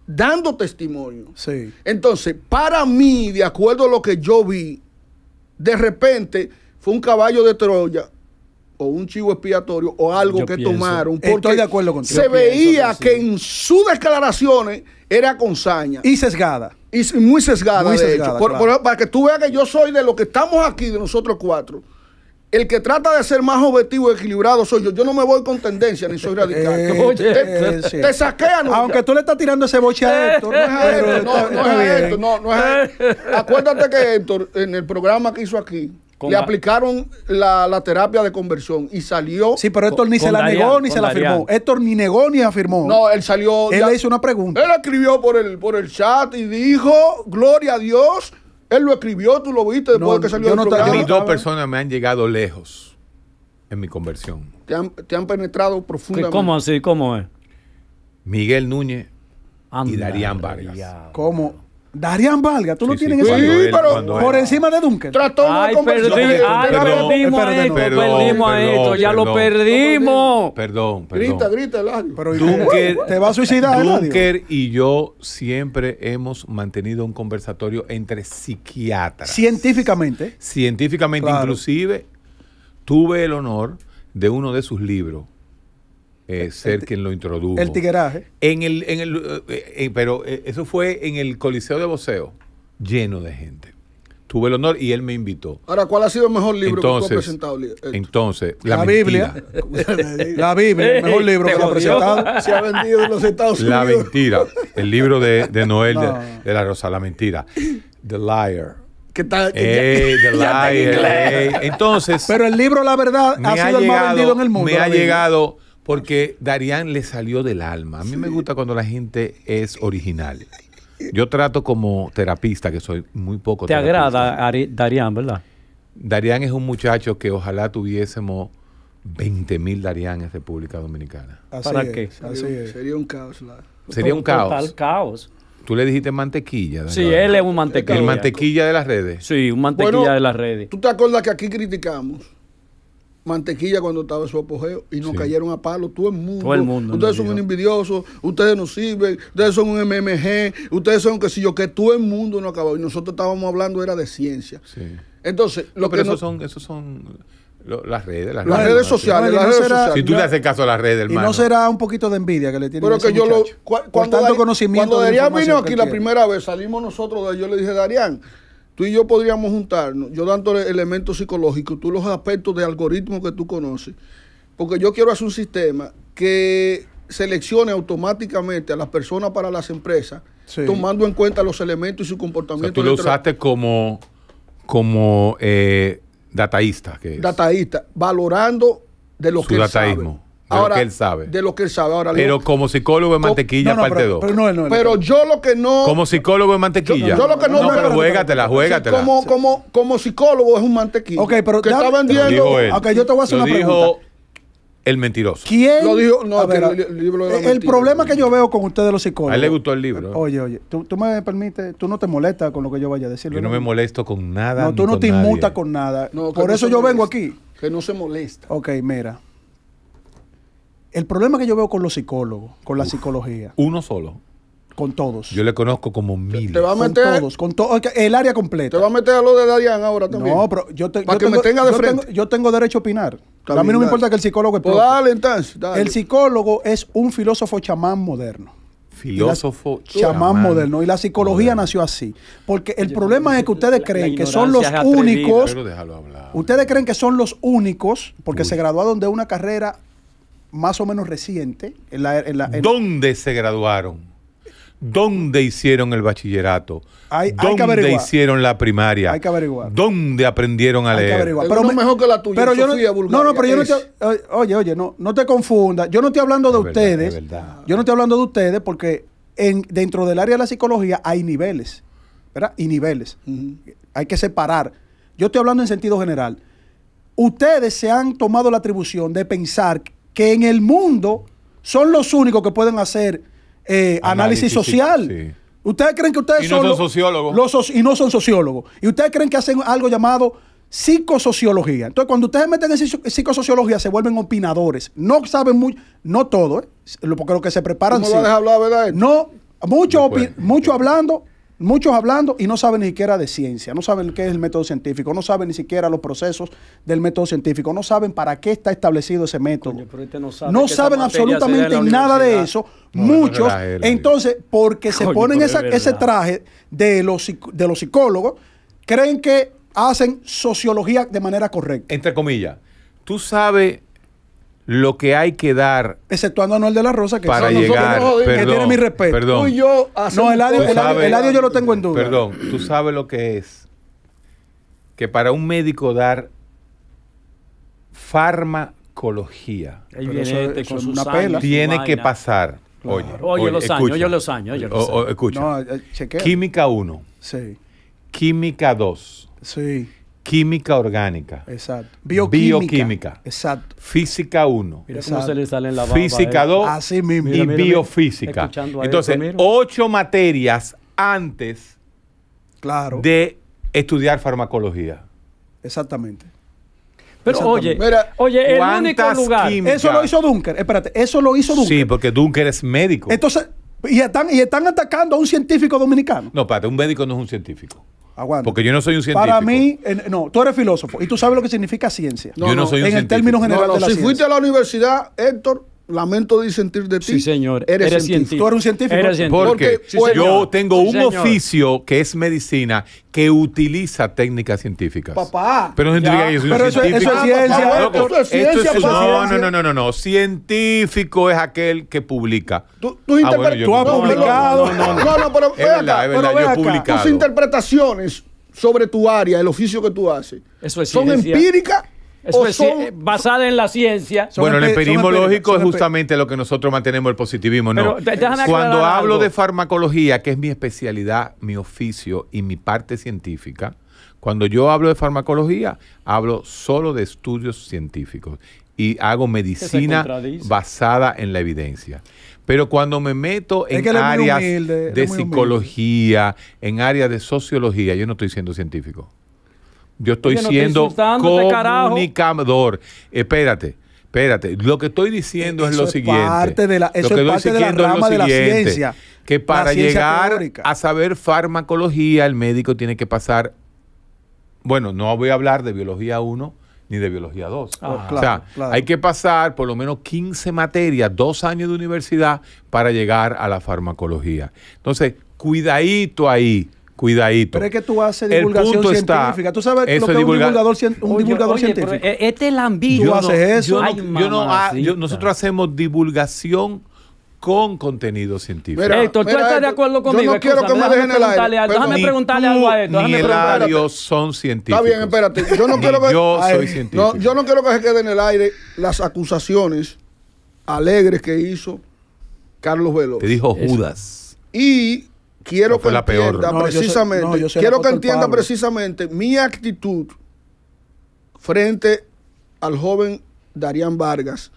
dando testimonio. Sí. Entonces, para mí, de acuerdo a lo que yo vi, de repente fue un caballo de Troya o un chivo expiatorio o algo Yo que pienso. tomaron. Estoy Porque de acuerdo contigo. se Yo veía que que, sí. en sus declaraciones era con saña. Y, Y sesgada. s- muy sesgada, Muy de sesgada, hecho. Por- claro. por- para que tú veas que yo soy de los que estamos aquí, de nosotros cuatro. El que trata de ser más objetivo y equilibrado soy yo. Yo no me voy con tendencia ni soy radical. Eh, Oye, te, eh, te- sí. te saquean. Aunque tú le estás tirando ese boche a Héctor. No es a Héctor, no, no es a. Héctor, no, no es a Héctor. Acuérdate que Héctor, en el programa que hizo aquí, Con le aplicaron la, la terapia de conversión y salió. Sí, pero Héctor ni se la Darían, negó ni se la Darían. afirmó. Héctor ni negó ni afirmó. No, él salió. Él ya- le hizo una pregunta. Él escribió por el, por el chat y dijo, gloria a Dios. Él lo escribió, tú lo viste después No, de que salió yo no te- programa. yo Mis no- dos personas me han llegado lejos en mi conversión. te, han, te han penetrado ¿Qué- profundamente. ¿Cómo así? ¿Cómo es? Miguel Núñez Anda, Darían Vargas. ya. ¿Cómo? Darían Valga, tú lo sí, tienes en ese- Sí, él- pero- Por él- encima de Duncan. Trató una Ay, perdón, perdimos esto, perdón, perdimos a perdón, esto, ya lo perdimos. Perdón, perdón. Grita, grita, Eladio. Pero Dunker, te va a suicidar. Dunker y yo siempre hemos mantenido un conversatorio entre psiquiatras. Científicamente. Científicamente, Claro. inclusive, tuve el honor de uno de sus libros eh, ser quien lo introdujo. El tigueraje. En el, en el, eh, eh, pero eso fue en el Coliseo de Voceo, lleno de gente. Tuve el honor y él me invitó. Ahora, ¿cuál ha sido el mejor libro que tú has Entonces, presentado? Héctor? entonces, la, La. Biblia. la Biblia, el mejor libro que se ha presentado. Se ha vendido en los Estados La Unidos. mentira. El libro de, de Noel de- No. de, la Rosa, la mentira. The Liar. Que Ey, The Liar. Entonces, Pero el libro, la verdad, ha sido el más vendido en el mundo. Me la ha llegado porque Darían le salió del alma. A mí me gusta cuando la gente es original. Yo trato como terapista, que soy muy poco Te terapista. agrada Ari- Darían, ¿verdad? Darían es un muchacho que ojalá tuviésemos 20 mil Darían en República Dominicana. Así ¿Para es, qué? Así sería, es. sería un caos. la- Sería un Total caos. caos. Tú le dijiste mantequilla. Sí, Darían. él es un mantequilla. El mantequilla de las redes. Sí, un mantequilla Bueno, de las redes. ¿Tú te acuerdas que aquí criticamos Mantequilla cuando estaba en su apogeo y nos Sí. cayeron a palo todo el mundo? Todo el mundo Ustedes son un envidiosos, ustedes no sirven, ustedes son un MMG, ustedes son que si yo, que todo el mundo no acabó. Y nosotros estábamos hablando era de ciencia. Sí. Entonces, lo No, pero que esos no- son, esos son lo- las redes. Las, Las redes, redes sociales, y las no redes será- sociales. Si tú le haces caso a las redes, Y hermano. no será un poquito de envidia que le tiene Pero que yo lo. muchacho? cu- Por cuando tanto Dari- conocimiento. Cuando Darían vino aquí la primera vez, salimos nosotros de yo le dije, Darían, tú y yo podríamos juntarnos, yo dándole elementos psicológicos, tú los aspectos de algoritmos que tú conoces, porque yo quiero hacer un sistema que seleccione automáticamente a las personas para las empresas, Sí. tomando en cuenta los elementos y su O comportamiento. sea, tú lo usaste como, como eh, dataísta. Que es. dataísta, valorando de lo Su que él dataísmo, sabe. De lo que él sabe. De lo que él sabe. Ahora, Pero lo- como psicólogo de mantequilla, No, no, parte pero, 2. pero no, yo lo que no... Como psicólogo de mantequilla. Yo lo que no- No, no, pero juégatela, Sí, juégatela. como, como, como psicólogo es un mantequilla. Ok, pero que está Lo vendiendo. dijo él. Ok, yo te voy a hacer Lo una dijo pregunta. el mentiroso. ¿Quién? Lo dijo- no, A que ver, el libro problema que yo veo con ustedes los psicólogos. A él le gustó el libro. Oye, oye, tú, tú me permites, tú no te molestas con lo que yo vaya a decir. Yo no me molesto con nada. No, tú no te inmutas con nada. Por eso yo vengo aquí. Que no se molesta. Ok, mira. El problema que yo veo con los psicólogos, con la psicología, Uno solo. con todos. Yo le conozco como miles. Te va a con meter, todos, con todo. el área completa. te va a meter a lo de Darían ahora también. No, pero yo, te- Para yo que me tengo, tenga de yo frente. tengo- yo tengo derecho a opinar. Está a mí no me dale. importa que el psicólogo Pues dale entonces. dale. El psicólogo es un filósofo chamán moderno. Filósofo. Chamán, moderno. Y la psicología moderno. nació así. Porque el problema es que ustedes la- creen la que son los únicos. Pero déjalo hablar. Ustedes creen que son los únicos, porque Uy. se graduaron de una carrera más o menos reciente. En la, en la- en- ¿Dónde se graduaron? ¿Dónde hicieron el bachillerato? Hay- hay que ¿Dónde hicieron la primaria? Hay que averiguar. ¿Dónde aprendieron a Hay que leer? averiguar. Pero me- mejor que la tuya, Pero yo no, no, no, pero yo no te, oye, oye, oye, no, no te confundas. Yo no estoy hablando de verdad, ustedes. verdad. Yo no estoy hablando de ustedes porque en, dentro del área de la psicología hay niveles, ¿verdad? Y niveles. Hay que separar. Yo estoy hablando en sentido general. Ustedes se han tomado la atribución de pensar que en el mundo son los únicos que pueden hacer eh, análisis, social. sí. Ustedes creen que ustedes Y no son los- sociólogos. los y no son sociólogos. Y ustedes creen que hacen algo llamado psicosociología. Entonces, cuando ustedes meten en psico- psicosociología, se vuelven opinadores. No saben muy, no todo, ¿eh? Porque lo que se preparan ¿Cómo sí. lo vas a dejar hablar, verdad? No, No puede. muchos hablando, muchos hablando y no saben ni siquiera de ciencia, no saben qué es el método científico, no saben ni siquiera los procesos del método científico, no saben para qué está establecido ese método. Coño, pero este no sabe no saben absolutamente nada de eso. No, muchos, entonces, porque se ponen esa- ese traje de los, de los psicólogos, creen que hacen sociología de manera correcta, Entre comillas, tú sabes lo que hay que dar exceptuando a Noel de la Rosa, que para son nosotros, llegar. no, que perdón, tiene mi respeto. Perdón. Tú y yo No, Tú cosas- Eladio- sabes- Eladio yo lo tengo en duda. Perdón, tú sabes lo que es que para un médico dar farmacología Ahí viene eso- este con sus una años, su tiene que pasar. Oye, Oye los años, escucha. oye los años, oye los o- años. escucha. No, eh. Química 1, Sí, química 2, sí, química orgánica, exacto. Bioquímica. Bioquímica. Exacto. física 1, Mira cómo Exacto. se le sale en la baba. física eh. 2 Así mismo. y Mira, mira, mira. biofísica. Entonces, ocho materias antes Claro. de estudiar farmacología. Exactamente. Pero oye, Mira, oye, el ¿cuántas único lugar. químicas? Eso lo hizo Dunker. Espérate, eso lo hizo Dunker. Sí, porque Dunker es médico. Entonces, y están, y están atacando a un científico dominicano. no, espérate, un médico no es un científico. Aguanta. Porque yo no soy un científico. Para mí, en- no, tú eres filósofo y tú sabes lo que significa ciencia. yo no soy un en el término general No, no, de la si ciencia. fuiste a la universidad, Héctor, lamento disentir de ti. Sí, señor. Eres, Eres científico. científico. Tú eres un científico. Eres científico. Porque Sí, yo tengo Sí, un señor. oficio que es medicina que utiliza técnicas científicas. Papá. Pero no significa que yo soy Pero un eso- científico. eso es ciencia. Eso es esto ciencia, es- no, no, no, no, no, no. Científico es aquel que publica. Tú, tú Ah, interpre- bueno, yo tú has no- publicado. No, no, no, pero Es ve verdad, acá, es verdad, ve yo he acá. publicado. Tus interpretaciones sobre tu área, el oficio que tú haces, Eso es ¿son empíricas son ci- basada en la ciencia. Bueno, el empirismo lógico es justamente lo que nosotros mantenemos el positivismo, ¿no? Pero Cuando hablo algo. de farmacología, que es mi especialidad, mi oficio y mi parte científica, cuando yo hablo de farmacología, hablo solo de estudios científicos y hago medicina basada en la evidencia. Pero cuando me meto en es áreas humilde, de psicología, en áreas de sociología, yo no estoy siendo científico. Yo estoy Oye, no siendo comunicador. Espérate, espérate. Lo que estoy diciendo es lo es siguiente. parte de la- eso Lo que es estoy parte de la diciendo es lo rama de la siguiente, ciencia. Que para ciencia llegar teórica. a saber farmacología, el médico tiene que pasar. Bueno, no voy a hablar de biología 1 ni de biología 2. Ah, o sea, claro. hay que pasar por lo menos 15 materias, dos años de universidad para llegar a la farmacología. Entonces, cuidadito ahí, cuidadito. Pero es que tú haces El divulgación punto está- científica. Tú sabes eso lo que es un divulga- divulgador, cien- un Oye, divulgador oye, pero, científico. eh, este lambillo. Tú Yo haces eso. Yo no, Ay, yo no ha- yo- nosotros hacemos divulgación con contenido científico. Mira, Héctor, ¿tú mira, estás de acuerdo yo conmigo? no quiero que me déjame dejen el aire. preguntarle algo. Déjame preguntarle tú algo a esto. Ni preguntarle- Eladio son científicos. Está bien, espérate. Yo no quiero que. yo Ay, soy científico. No, yo no quiero que se queden en el aire las acusaciones alegres que hizo Carlos Veloz. Te dijo Judas. Y quiero No que la peor. entienda No, yo soy- precisamente, no, yo quiero que entienda Pablo. precisamente mi actitud frente al joven Darían Vargas,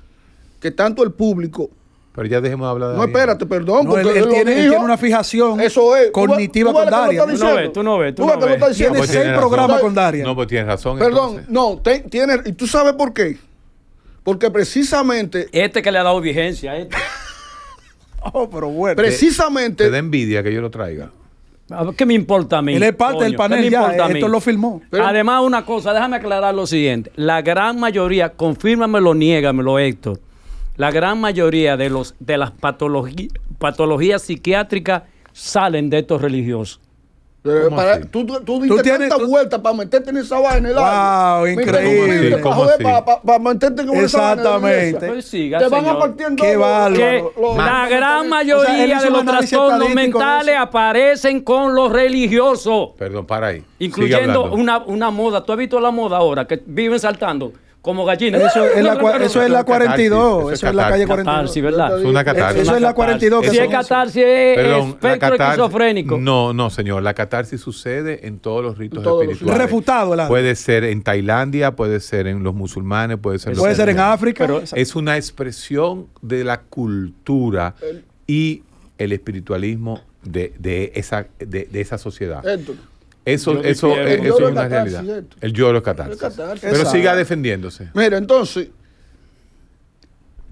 que tanto el público, Pero ya dejemos de hablar de no espérate, perdón, No, porque él, tiene, él dijo. tiene una fijación Eso es. ¿Tú ves- cognitiva tú con Daria. Tú no ves, tú no ves, tú no ves. diciendo? Tiene pues seis programas con Daria. No, pues tienes razón. Perdón, entonces. no, te- tiene, ¿y tú sabes por qué? Porque precisamente, Este que le ha dado vigencia a este. Oh, pero bueno. precisamente, Te da envidia que yo lo traiga. ¿Qué me importa a mí? Él es parte del ¿qué panel ya, esto lo filmó. Pero- Además, una cosa, déjame aclarar lo siguiente. La gran mayoría, confírmamelo, niégamelo, Héctor. La gran mayoría de los de las patologí- patologías psiquiátricas salen de estos religiosos. Tú, tú, tú Tú diste tienes- tanta tú- vuelta para meterte en esa vaina en el Wow, aire. Increíble. Sí, para meterte esa en Exactamente. iglesia. Pues siga, Te van a señor. partir en Qué dos, bárbaro. que los- la gran mayoría de los trastornos mentales aparecen con los religiosos, Perdón, para ahí. Incluyendo una, una moda. ¿Tú has visto la moda ahora? Que viven saltando como gallinas. Eso es la, cua- eso es la 42. Eso es Eso es la calle 42. Catarsis, ¿verdad? Es una catarsis. Eso es la 42 que Si es catarsis, es Perdón, espectro catarsis- esquizofrénico. No, no, señor. La catarsis sucede en todos los ritos todos los espirituales. Refutado el Puede ser en Tailandia, puede ser en los musulmanes, puede ser, en los Puede ser en. África. Pero- Es una expresión de la cultura y el espiritualismo de, de esa, de, de esa sociedad. Eso, Yo eso, eh, eso es una catarsis, realidad. El lloro es catarsis. Catarsis. Pero Exacto. siga defendiéndose. Mira, entonces,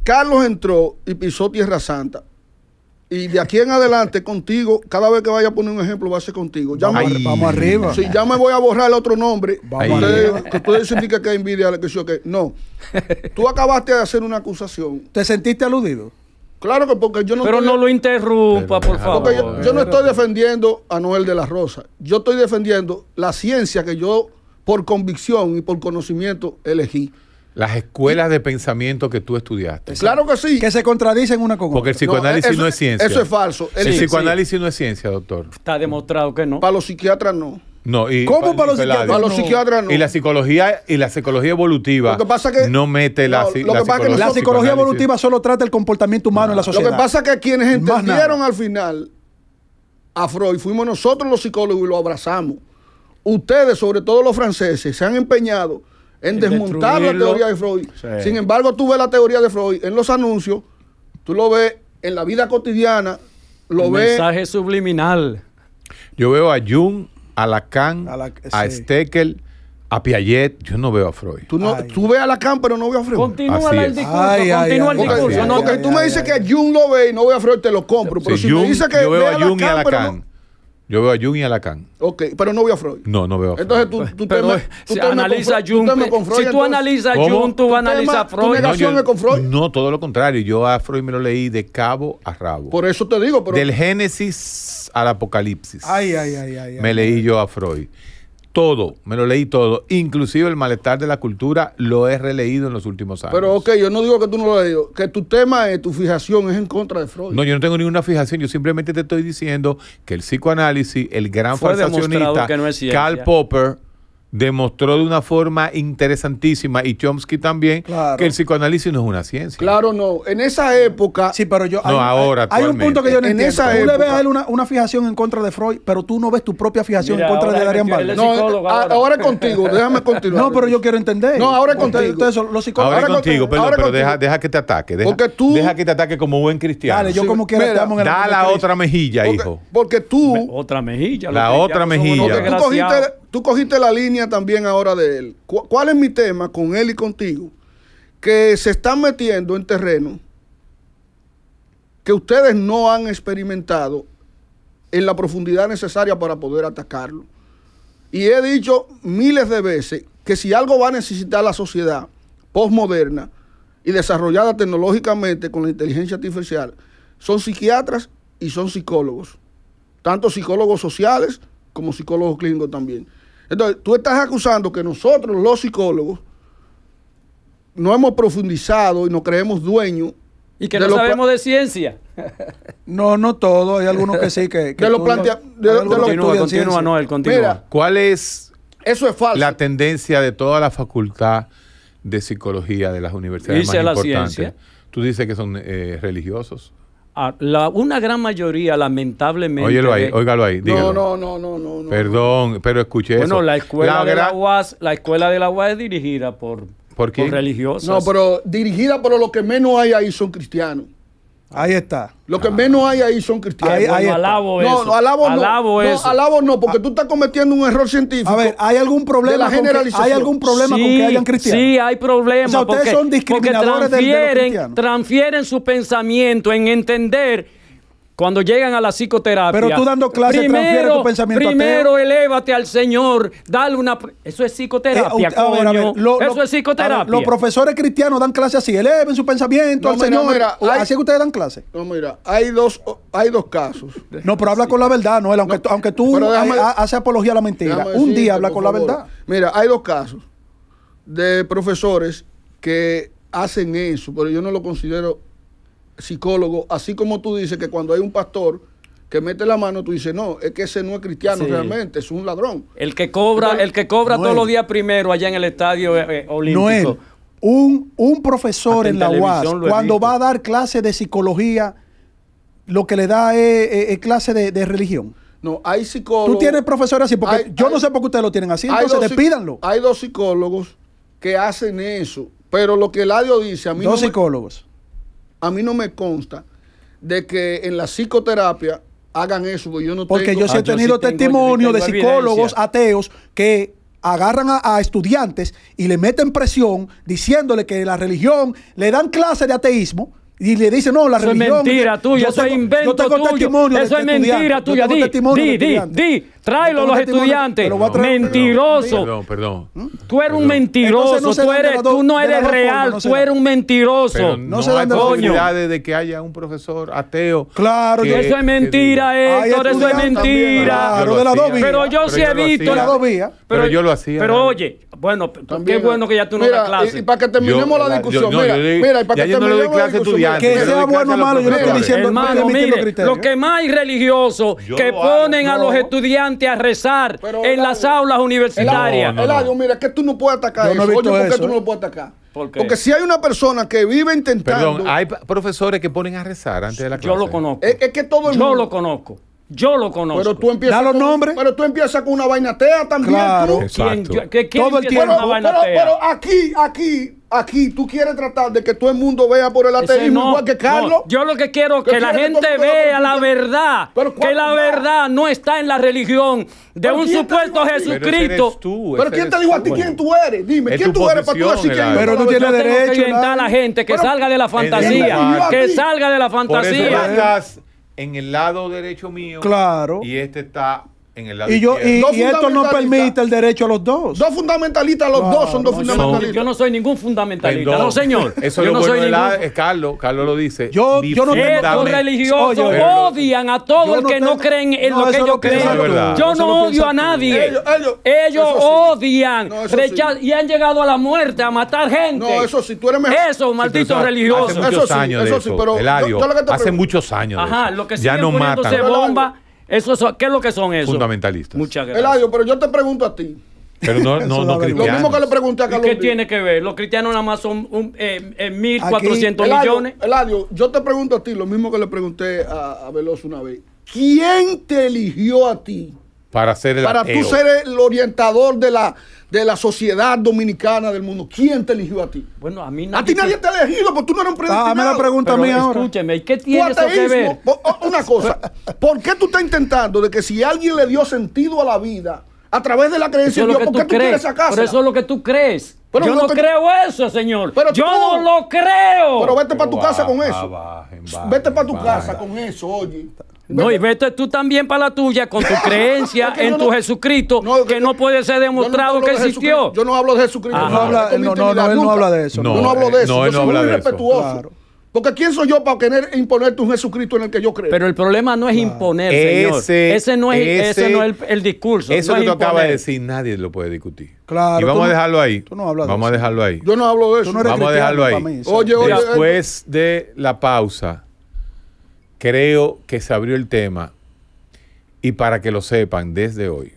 Carlos entró y pisó Tierra Santa. Y de aquí en adelante, contigo, cada vez que vaya a poner un ejemplo, va a ser contigo. Ya, Vamos, me, Ay. vamos arriba. si ya me voy a borrar el otro nombre, ustedes- arriba. que ustedes significa que hay envidia, que sí o que no. Tú acabaste de hacer una acusación. ¿Te sentiste aludido? Claro que porque yo no Pero estoy- no lo interrumpa, Pero por. Porque favor. yo, yo no estoy defendiendo a Noel de la Rosa. Yo estoy defendiendo la ciencia que yo, por convicción y por conocimiento, elegí. Las escuelas de pensamiento que tú estudiaste. Claro que sí. Que se contradicen una con Porque el otra. psicoanálisis eso- no, es ciencia. Eso es falso. El El- Sí, psicoanálisis no es ciencia, doctor. Está demostrado que no. Para los psiquiatras no. No, y, ¿Cómo para los psiquiatras? Para los No. psiquiatras no. Y la psicología y la psicología evolutiva Lo que pasa que- no mete la, no, si- lo la que pasa que psicología. La psicología evolutiva solo trata el comportamiento humano en la Lo sociedad. que pasa es que quienes entendieron al final a Freud fuimos nosotros los psicólogos y lo abrazamos. Ustedes, sobre todo los franceses, se han empeñado en En desmontar la teoría de Freud. Sí. Sin embargo, tú ves la teoría de Freud en los anuncios, tú lo ves en la vida cotidiana, lo El ves mensaje subliminal. Yo veo a Jung, a Lacan, A a, la- sí. Steckel, a Piaget. Yo no veo a Freud. Tú, no, Ay. tú ves a Lacan, pero no ves a Freud. Continúa Así el discurso, Ay, ay, continúa el ay, discurso. ay, no, porque ay, tú me dices ay. que Jung lo ve y no ve a Freud, te lo compro. Pero Sí, si Jung- me dices que yo veo ve a Jung y a pero Lacan. No- Yo veo a Jung y a Lacan. ok, pero no ve a Freud. No, no veo a Freud. Entonces tú, tú Pero tú si analiza con Freud- tú Jung, temes con Freud, si tú entonces. analizas ¿Cómo? Jung, tú Tu analizas tu Freud. nega- negación es con Freud. No, todo lo contrario. Yo a Freud me lo leí de cabo a rabo. Por eso te digo, pero Del Génesis al Apocalipsis. Ay, ay, ay, ay. me ay. leí yo a Freud. Todo, me lo leí todo. Inclusive el malestar de la cultura lo he releído en los últimos años. Pero ok, yo no digo que tú no lo has leído, que tu tema es, tu fijación es en contra de Freud. No, yo no tengo ninguna fijación, yo simplemente te estoy diciendo que el psicoanálisis, el gran falsacionista que no. Karl Popper demostró de una forma interesantísima y Chomsky también Claro. que el psicoanálisis no es una ciencia. Claro, no. En esa época, Sí, pero yo. No, ahora, Hay, hay un punto que yo no En entiendo. esa tú le ves época- a él una, una fijación en contra de Freud, pero tú no ves tu propia fijación Mira, en contra de Darian Vargas. no, a- ahora. ahora es contigo, déjame continuar. No, pero yo quiero entender. No, ahora es contigo. los psicólogos. Ahora es ahora contigo, contigo, perdón, ahora pero contigo. deja, deja que te ataque. Deja, Porque tú- deja que te ataque como buen cristiano. Dale, yo Sí, como quiera mira, estamos en el da la otra mejilla, porque, hijo. porque tú, Otra mejilla. La otra mejilla. porque tú, cogiste, tú cogiste la línea también ahora de él. Cu- ¿Cuál es mi tema con él y contigo? Que se están metiendo en terreno que ustedes no han experimentado en la profundidad necesaria para poder atacarlo. Y he dicho miles de veces que si algo va a necesitar la sociedad postmoderna y desarrollada tecnológicamente con la inteligencia artificial, son psiquiatras y son psicólogos. Tanto psicólogos sociales como psicólogos clínicos también. Entonces, tú estás acusando que nosotros, los psicólogos, no hemos profundizado y nos creemos dueños Y que de no sabemos de ciencia. No, no todo. Hay algunos que sí que. que De lo plantea- de- de algunos lo- que Continúa, continúa. Noel, continúa. Mira, ¿Cuál es Eso es falso. la tendencia de toda la facultad de psicología de las universidades Dice más la importantes? ciencia. Tú dices que son eh, religiosos. La- una gran mayoría, lamentablemente. Óyelo ahí, de- óigalo ahí, dígalo. no, no, no, no, no. Perdón, pero escuché Bueno, eso. la escuela, de la gran- UAS, la escuela de la UAS es dirigida por, ¿Por quién? religiosos. No, pero dirigida, pero lo que menos hay ahí son cristianos. Ahí está. Lo que menos hay ahí son cristianos. Ahí- alabo no, eso. no, alabo no. Alabo no, eso. alabo no, porque tú estás cometiendo un error científico. A ver, ¿hay algún de problema, la con que, generalización. ¿hay algún problema con que hayan cristianos? Sí, hay problemas. O sea, ustedes porque, son discriminadores porque del- de los transfieren, cristianos. transfieren su pensamiento en entender cuando llegan a la psicoterapia. Pero tú dando clases transfieres tu pensamiento Primero elévate al Señor, dale una. Eso es psicoterapia, Eh, ahora, a ver, coño. lo- Eso lo- es psicoterapia. ver, los profesores cristianos dan clases así, eleven su pensamiento No, al mira, Señor. mira, hay- así es que ustedes dan clases. No, mira, hay dos, hay dos casos. No, pero habla con la verdad, Noel, aunque, No, tú- aunque tú déjame- ha- haces apología a la mentira. Un decirte, día habla con la verdad. Mira, hay dos casos de profesores que hacen eso, pero yo no lo considero psicólogo, así como tú dices que cuando hay un pastor que mete la mano, tú dices, no, es que ese no es cristiano Sí. realmente, es un ladrón. El que cobra, el que cobra Noel. todos los días primero allá en el estadio eh, eh, olímpico. Noel, un, un profesor Hasta en la UAS, cuando va a dar clase de psicología, lo que le da es, es- es clase de, de religión. No, hay psicólogos. Tú tienes profesores así, porque Hay- yo no sé por qué ustedes lo tienen así, entonces dos despídanlo. Hay dos psicólogos que hacen eso, pero lo que Eladio dice, a mí, Dos no me, psicólogos. A mí no me consta de que en la psicoterapia hagan eso, porque yo no Porque tengo... yo sí Ah, he yo sí tenido tengo- testimonio de psicólogos evidencia. ateos que agarran a, a estudiantes y le meten presión diciéndole que la religión le dan clase de ateísmo y le dicen, no, la Eso es religión... mentira tuya, yo eso es invento yo tengo tuyo. testimonio Eso es mentira yo tuya. tengo Di, di, di. Tráelo a los estudiantes. te lo a traer. Mentiroso. Perdón, perdón. Tú eres un Perdón. mentiroso, Entonces no tú, eres, dos- tú no eres real, formas, no tú eres un mentiroso. Pero No no, se dan de- posibilidades de que haya un profesor ateo. Claro, que- yo- eso es mentira, Héctor, eso es mentira. Claro, Yo de las dos vías. Pero yo sí Pero he visto. hacía. De las dos vías. Pero yo lo hacía, Pero oye, bueno, qué bueno que ya tú no das clase. Y, para que terminemos la discusión, mira, y para que terminemos la discusión, Que sea bueno o malo, yo no estoy diciendo- Hermano, mire, lo que más irreligioso que ponen a los estudiantes a rezar Pero, en las aulas universitarias. No, no, Eladio, mira, es que tú no puedes atacar Yo eso. Oye, ¿por qué eso, tú no lo puedes atacar? ¿Por qué? Porque si hay una persona que vive intentando... Perdón, hay profesores que ponen a rezar antes de la clase. Yo lo conozco. Es, es que todo el Yo mundo... lo conozco. Yo lo conozco. Pero tú empiezas Da los con- nombres. Pero tú empiezas con una vaina tea también. Claro. tú. Exacto. ¿Quién, yo- que- quién Todo el tiempo. una pero, aquí, aquí, aquí, tú quieres tratar de que todo el mundo vea por el ateísmo no, igual que Carlos. no. Yo lo que quiero es ¿Qué que la que gente vea la verdad. Pero Que ¿cuál la verdad? no está en la religión de ¿Pero un supuesto Jesucristo. tú, Pero ¿quién te dijo a ti quién tú eres? Dime, ¿quién tú eres para tú decir quién? Pero tú la tienes tengo que derecho, orientar a la gente que Pero- salga de la fantasía. Que salga de la Por eso tú fantasía. En el lado derecho mío. Claro. Y este está en el lado Y, yo, y, y esto no permite el derecho a los dos. Dos fundamentalistas, los dos son dos No, no, fundamentalistas. yo no soy ningún fundamentalista. Perdón. No, señor. Eso yo lo no bueno soy de la, ningún. es Carlos. Carlos lo dice. Yo- yo no tengo- religiosos Oye, odian a todo Yo el no que no tengo- creen en No, lo que ellos creen. Yo no odio a nadie. Ellos- ellos- Ellos sí. odian No, eso recha- y han llegado a la muerte, a matar gente. No, eso sí, tú eres mejor. Eso, malditos Hace religiosos. muchos Eso sí, años eso sí, pero hace muchos años Ajá, lo que ya siguen no poniéndose bomba. Eso, son- ¿Qué es lo que son esos? Fundamentalistas. Muchas gracias. Eladio, pero yo te pregunto a ti. Pero no, Eso no, no verdad. Lo cristianos. mismo que le pregunté a ¿Y Carlos. qué tiene que ver? Los cristianos nada más son un, eh, eh, 1.400 Eladio, millones. Eladio, yo te pregunto a ti lo mismo que le pregunté a, a Veloz una vez. ¿Quién te eligió a ti Para ser el para ateo. tú ser el orientador de la, de la sociedad dominicana del mundo? ¿Quién te eligió a ti? Bueno, a mí A nadie ti nadie te ha elegido porque tú no eres un Ah, predestinado. me la pregunta a mí ahora. escúcheme, ¿y qué tiene eso que ver? una cosa, ¿por qué tú estás intentando de que si alguien le dio sentido a la vida a través de la creencia en Dios, ¿por tú qué tú quieres crees. sacársela? Pero eso es lo que tú crees. Pero Yo no creo eso, señor. Pero Yo tú- no lo creo. Pero vete para tu casa con eso. Vete para tu casa con eso, oye. No, y vete tú también para la tuya con tu creencia en tu no- Jesucristo, No, que no puede ser demostrado que de existió. Jesucristo. Yo no hablo de Jesucristo. Yo No habla- hablo de no, no, intimidad, no, él no habla de eso. No, yo no hablo de eh, eso. no, yo soy muy de respetuoso. Claro. Porque ¿quién soy yo para querer imponerte un Jesucristo en el que yo creo? Pero el problema no es imponer, señor. Ese- Ese no es, ese ese- no es el, el discurso. Eso no que es tú acabas de decir, nadie lo puede discutir. Claro, Y vamos tú a dejarlo ahí. tú no hablas de vamos a eso. dejarlo ahí. yo no hablo de eso. Tú no eres Vamos a dejarlo ahí. para mí, Oye, oye, Después de la pausa, creo que se abrió el tema y para que lo sepan desde hoy,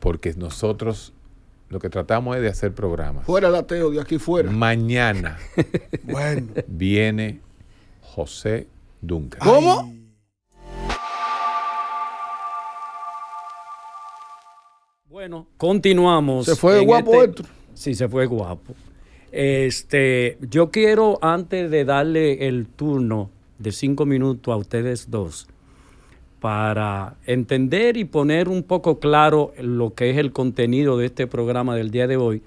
porque nosotros lo que tratamos es de hacer programas. Fuera el ateo, de aquí fuera. Mañana Bueno. viene José Duncan. ¿Cómo? Bueno, continuamos. Se fue guapo este- Héctor. Sí, se fue guapo. Este, yo quiero, antes de darle el turno de cinco minutos a ustedes dos, para entender y poner un poco claro lo que es el contenido de este programa del día de hoy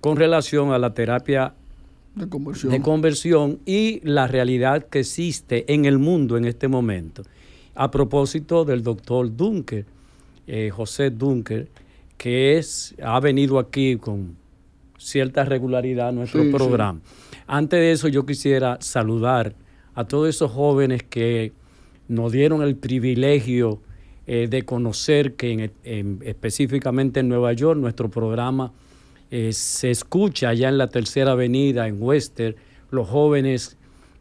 con relación a la terapia De conversión. de conversión y la realidad que existe en el mundo en este momento. A propósito del doctor Dunker, eh, José Dunker, que es, ha venido aquí con cierta regularidad a nuestro Sí, sí. programa. Antes de eso, yo quisiera saludar a todos esos jóvenes que nos dieron el privilegio eh, de conocer que en- en- específicamente en Nueva York nuestro programa eh, se escucha allá en la Tercera Avenida, en Western, los jóvenes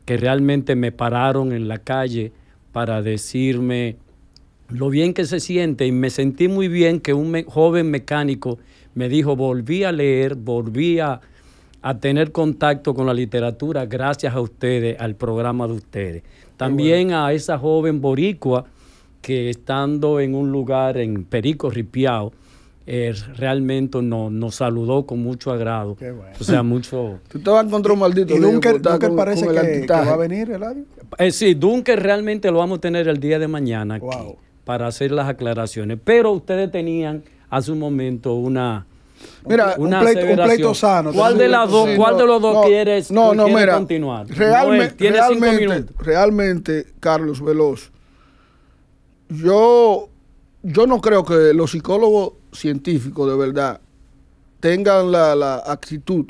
que realmente me pararon en la calle para decirme lo bien que se siente. Y me sentí muy bien que un joven mecánico me dijo, volví a leer, volví a, a tener contacto con la literatura gracias a ustedes, al programa de ustedes. También a esa joven boricua que estando en un lugar en Perico Ripiao, eh, realmente nos, nos saludó con mucho agrado. Qué bueno. O sea, mucho... Tú te vas a encontrar un maldito. Y Dunker, estar Dunker con- parece con que, el que va a venir, Eladio. Eh, sí, Dunker realmente lo vamos a tener el día de mañana aquí para hacer las aclaraciones. Pero ustedes tenían hace un momento una, Mira, un, pleito, un pleito aseveración. sano. ¿Cuál de las dos, Sí, cuál no, de los dos no, quieres, No, no, quieres mira. continuar? Noel, realmente, minutos. realmente, Carlos Veloz, yo, yo no creo que los psicólogos científicos de verdad tengan la, la actitud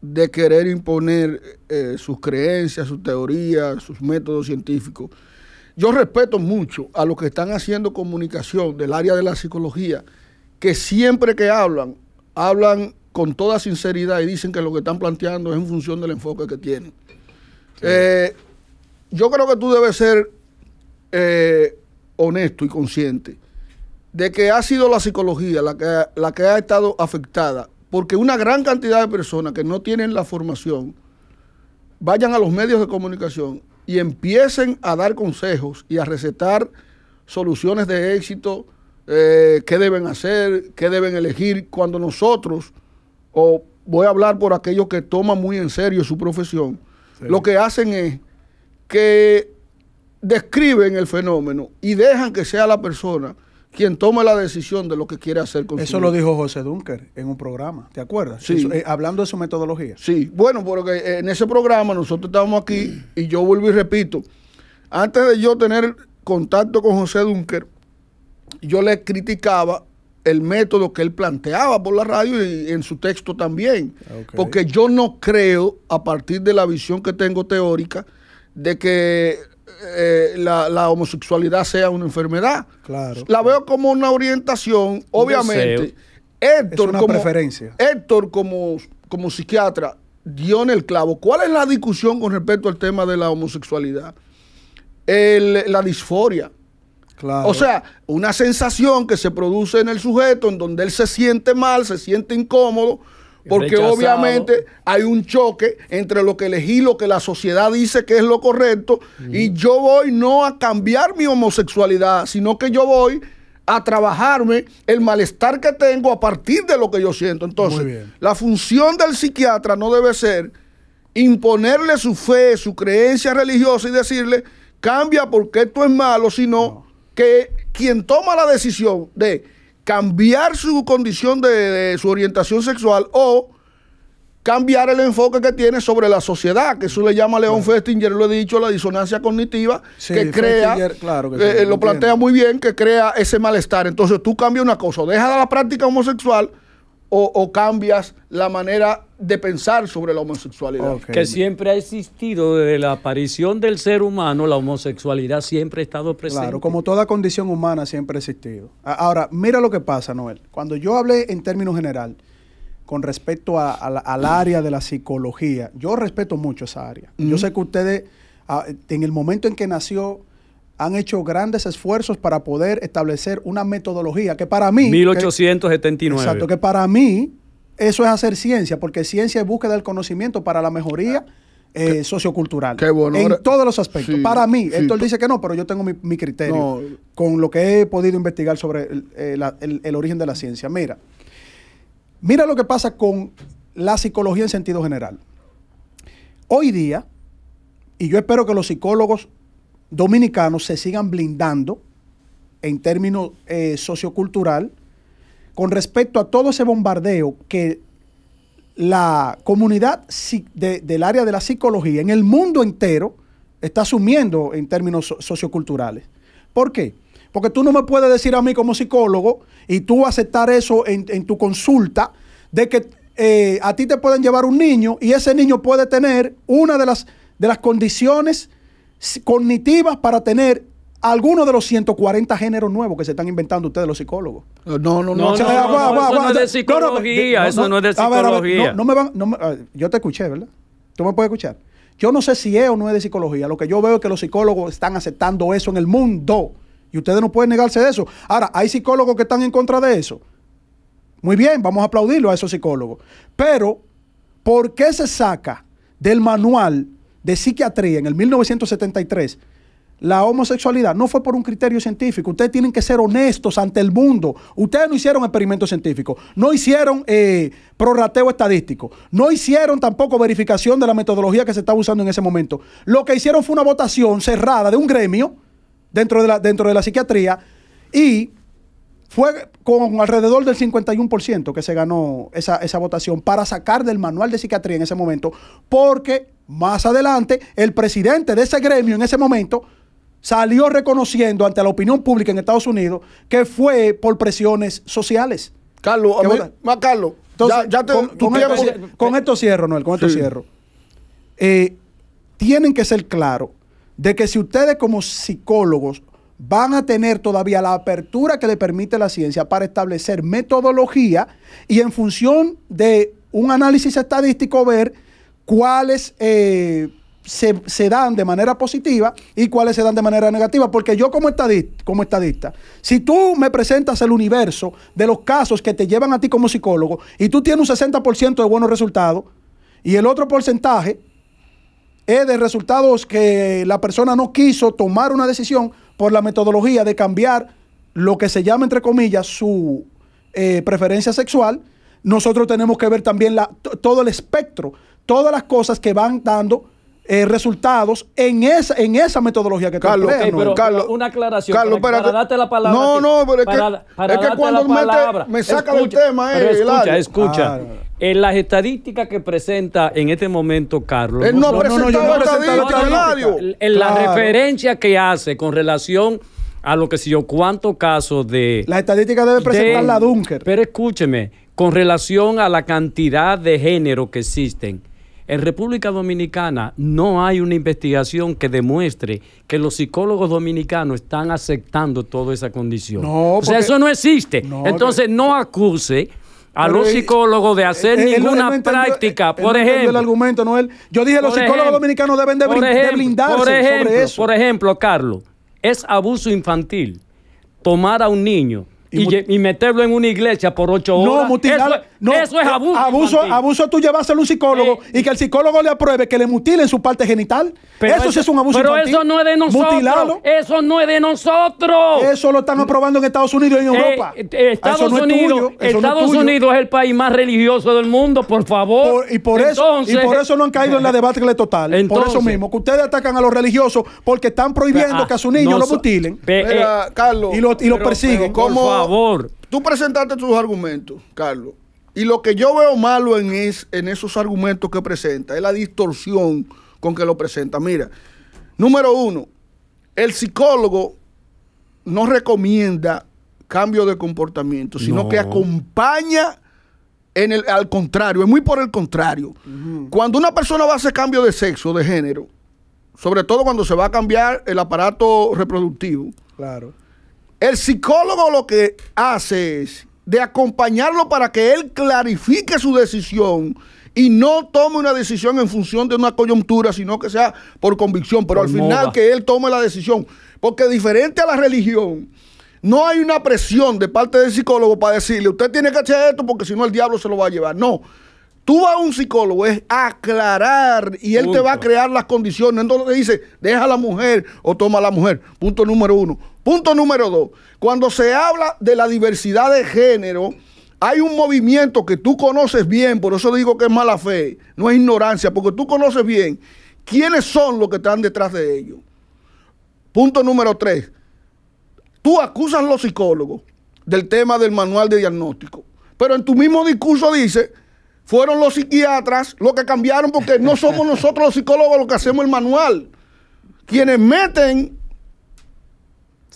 de querer imponer eh, sus creencias, sus teorías, sus métodos científicos. Yo respeto mucho a los que están haciendo comunicación del área de la psicología, que siempre que hablan, hablan con toda sinceridad y dicen que lo que están planteando es en función del enfoque que tienen. Eh, yo creo que tú debes ser eh, honesto y consciente de que ha sido la psicología la que, la que ha estado afectada, porque una gran cantidad de personas que no tienen la formación vayan a los medios de comunicación y empiecen a dar consejos y a recetar soluciones de éxito, eh, qué deben hacer, qué deben elegir, cuando nosotros, o voy a hablar por aquellos que toman muy en serio su profesión, lo que hacen es que describen el fenómeno y dejan que sea la persona quien tome la decisión de lo que quiere hacer con Eso lo dijo José Dunker en un programa, ¿te acuerdas? Sí. Eso, eh, hablando de su metodología. Sí, bueno, porque en ese programa nosotros estábamos aquí y yo vuelvo y repito, antes de yo tener contacto con José Dunker, yo le criticaba el método que él planteaba por la radio y en su texto también, porque yo no creo, a partir de la visión que tengo teórica, de que eh, la, la homosexualidad sea una enfermedad. Claro. La veo como una orientación, obviamente. Héctor, Es una como, preferencia. Héctor, como, como psiquiatra, dio en el clavo. ¿Cuál es la discusión con respecto al tema de la homosexualidad? El- la disforia. Claro. O sea, una sensación que se produce en el sujeto en donde él se siente mal, se siente incómodo, porque Rechazado. obviamente hay un choque entre lo que elegí, lo que la sociedad dice que es lo correcto, y yo voy no a cambiar mi homosexualidad, sino que yo voy a trabajarme el malestar que tengo a partir de lo que yo siento. Entonces, la función del psiquiatra no debe ser imponerle su fe, su creencia religiosa y decirle, cambia porque esto es malo, sino que quien toma la decisión de cambiar su condición de, de su orientación sexual o cambiar el enfoque que tiene sobre la sociedad, que eso le llama León Festinger, lo he dicho, la disonancia cognitiva, Sí, que crea, claro que sí, eh, lo lo plantea muy bien, que crea ese malestar. Entonces tú cambias una cosa, o dejas la práctica homosexual o, o cambias la manera de pensar sobre la homosexualidad. Ok. que siempre ha existido desde la aparición del ser humano, la homosexualidad siempre ha estado presente. Claro, como toda condición humana siempre ha existido. Ahora, mira lo que pasa, Noel. Cuando yo hablé en términos general con respecto a- a la- al área de la psicología, yo respeto mucho esa área. Yo sé que ustedes, ah, en el momento en que nació, han hecho grandes esfuerzos para poder establecer una metodología que para mí... que- 1879. Exacto, que para mí eso es hacer ciencia, porque ciencia es búsqueda del conocimiento para la mejoría eh, sociocultural. qué bueno. En todos los aspectos. Sí, para mí, sí, Héctor dice que no, pero yo tengo mi, mi criterio No. con lo que he podido investigar sobre el, eh, el- el origen de la ciencia. Mira, mira lo que pasa con la psicología en sentido general. Hoy día, y yo espero que los psicólogos dominicanos se sigan blindando en términos eh, sociocultural con respecto a todo ese bombardeo que la comunidad de- del área de la psicología en el mundo entero está asumiendo en términos so- socioculturales. ¿Por qué? Porque tú no me puedes decir a mí como psicólogo y tú aceptar eso en, en tu consulta de que eh, a ti te pueden llevar un niño y ese niño puede tener una de las, de las condiciones cognitivas para tener alguno de los 140 géneros nuevos que se están inventando ustedes los psicólogos. No, no, no. No, no, no, es de no, psicología, eso no es de a ver, a ver, psicología. no, no me van, ah, yo te escuché, ¿verdad? Tú me puedes escuchar. Yo no sé si es o no es de psicología. Lo que yo veo es que los psicólogos están aceptando eso en el mundo. Y ustedes no pueden negarse de eso. Ahora, hay psicólogos que están en contra de eso. Muy bien, vamos a aplaudirlo a esos psicólogos. Pero, ¿por qué se saca del manual de psiquiatría en el 1973 la homosexualidad? No fue por un criterio científico. Ustedes tienen que ser honestos ante el mundo. Ustedes no hicieron experimentos científicos, no hicieron eh, prorrateo estadístico, no hicieron tampoco verificación de la metodología que se estaba usando en ese momento. Lo que hicieron fue una votación cerrada de un gremio dentro de la, dentro de la psiquiatría y fue con alrededor del 51% que se ganó esa, esa votación para sacar del manual de psiquiatría en ese momento, porque más adelante el presidente de ese gremio en ese momento salió reconociendo ante la opinión pública en Estados Unidos que fue por presiones sociales. Carlos, a ¿Qué mí- más Carlos, Entonces, ya, ya te, con, tu con tiempo- esto, con esto cierro, Noel, con esto Sí. cierro. Eh, tienen que ser claros de que si ustedes como psicólogos van a tener todavía la apertura que le permite la ciencia para establecer metodología y en función de un análisis estadístico ver cuáles eh, se, se dan de manera positiva y cuáles se dan de manera negativa. Porque yo como estadista, como estadista, si tú me presentas el universo de los casos que te llevan a ti como psicólogo y tú tienes un 60% de buenos resultados y el otro porcentaje es de resultados que la persona no quiso tomar una decisión por la metodología de cambiar lo que se llama, entre comillas, su eh, preferencia sexual, nosotros tenemos que ver también la, to- todo el espectro, todas las cosas que van dando eh, resultados en esa, en esa metodología que tú Carlos, pero, Carlos, pero una aclaración. Carlos, para, para darte la palabra. No, no, pero es que- para- para es que cuando la mete- palabra. me saca del tema, pero eh, escucha, escucha. Ah. En las estadísticas que presenta en este momento Carlos. Él no, no, yo. En la Claro. referencia que hace con relación a lo que sé yo, cuántos casos de. La estadística debe presentar de- la Dunker. Pero escúcheme, con relación a la cantidad de género que existen, en República Dominicana no hay una investigación que demuestre que los psicólogos dominicanos están aceptando toda esa condición. No, o sea, eso no existe. No, Entonces, no acuse a Pero los psicólogos de hacer Él- ninguna él no entendió- práctica. él por ejemplo, el argumento, Noel. Yo dije, los psicólogos ejemplo, dominicanos deben de, blindarse por ejemplo, sobre eso. Por ejemplo, Carlos, es abuso infantil tomar a un niño Y meterlo en una iglesia por ocho horas. No, mutilar. Eso, no, eso es abuso. Abuso, infantil. abuso tú llevárselo a un psicólogo Eh, y que el psicólogo le apruebe que le mutilen su parte genital. Pero eso, sí es un abuso pero infantil. eso no es de nosotros. Mutilarlo. Eso no es de nosotros. Eso lo están aprobando en Estados Unidos y en Eh, Europa. eh, Estados eso no es Unidos, tuyo, eso no es Estados tuyo. Unidos es el país más religioso del mundo, por favor. Por- y, por eso, y por eso no han caído en la debacle total. por eso mismo, que ustedes atacan a los religiosos porque están prohibiendo Ah, que a su niño no lo mutilen eh, Carlos, y lo, y lo pero- persiguen. pero, por ¿Cómo? favor. tú presentaste tus argumentos, Carlos. Y lo que yo veo malo en, es, en esos argumentos que presenta es la distorsión con que lo presenta. Mira, número uno, el psicólogo no recomienda cambio de comportamiento, sino No. que acompaña en el, al contrario, es muy por el contrario. Cuando una persona va a hacer cambio de sexo, de género, sobre todo cuando se va a cambiar el aparato reproductivo, Claro. el psicólogo lo que hace es de acompañarlo para que él clarifique su decisión y no tome una decisión en función de una coyuntura, sino que sea por convicción, pero Por al final moda. que él tome la decisión. Porque diferente a la religión, no hay una presión de parte del psicólogo para decirle, usted tiene que hacer esto porque si no el diablo se lo va a llevar. No. Tú vas a un psicólogo, es aclarar y él te va a crear las condiciones. Entonces dice, deja a la mujer o toma a la mujer. Punto número uno. Punto número dos. Cuando se habla de la diversidad de género, hay un movimiento que tú conoces bien, por eso digo que es mala fe, no es ignorancia, porque tú conoces bien quiénes son los que están detrás de ellos. Punto número tres. Tú acusas a los psicólogos del tema del manual de diagnóstico, pero en tu mismo discurso dice fueron los psiquiatras los que cambiaron porque no somos nosotros los psicólogos los que hacemos el manual. Quienes meten,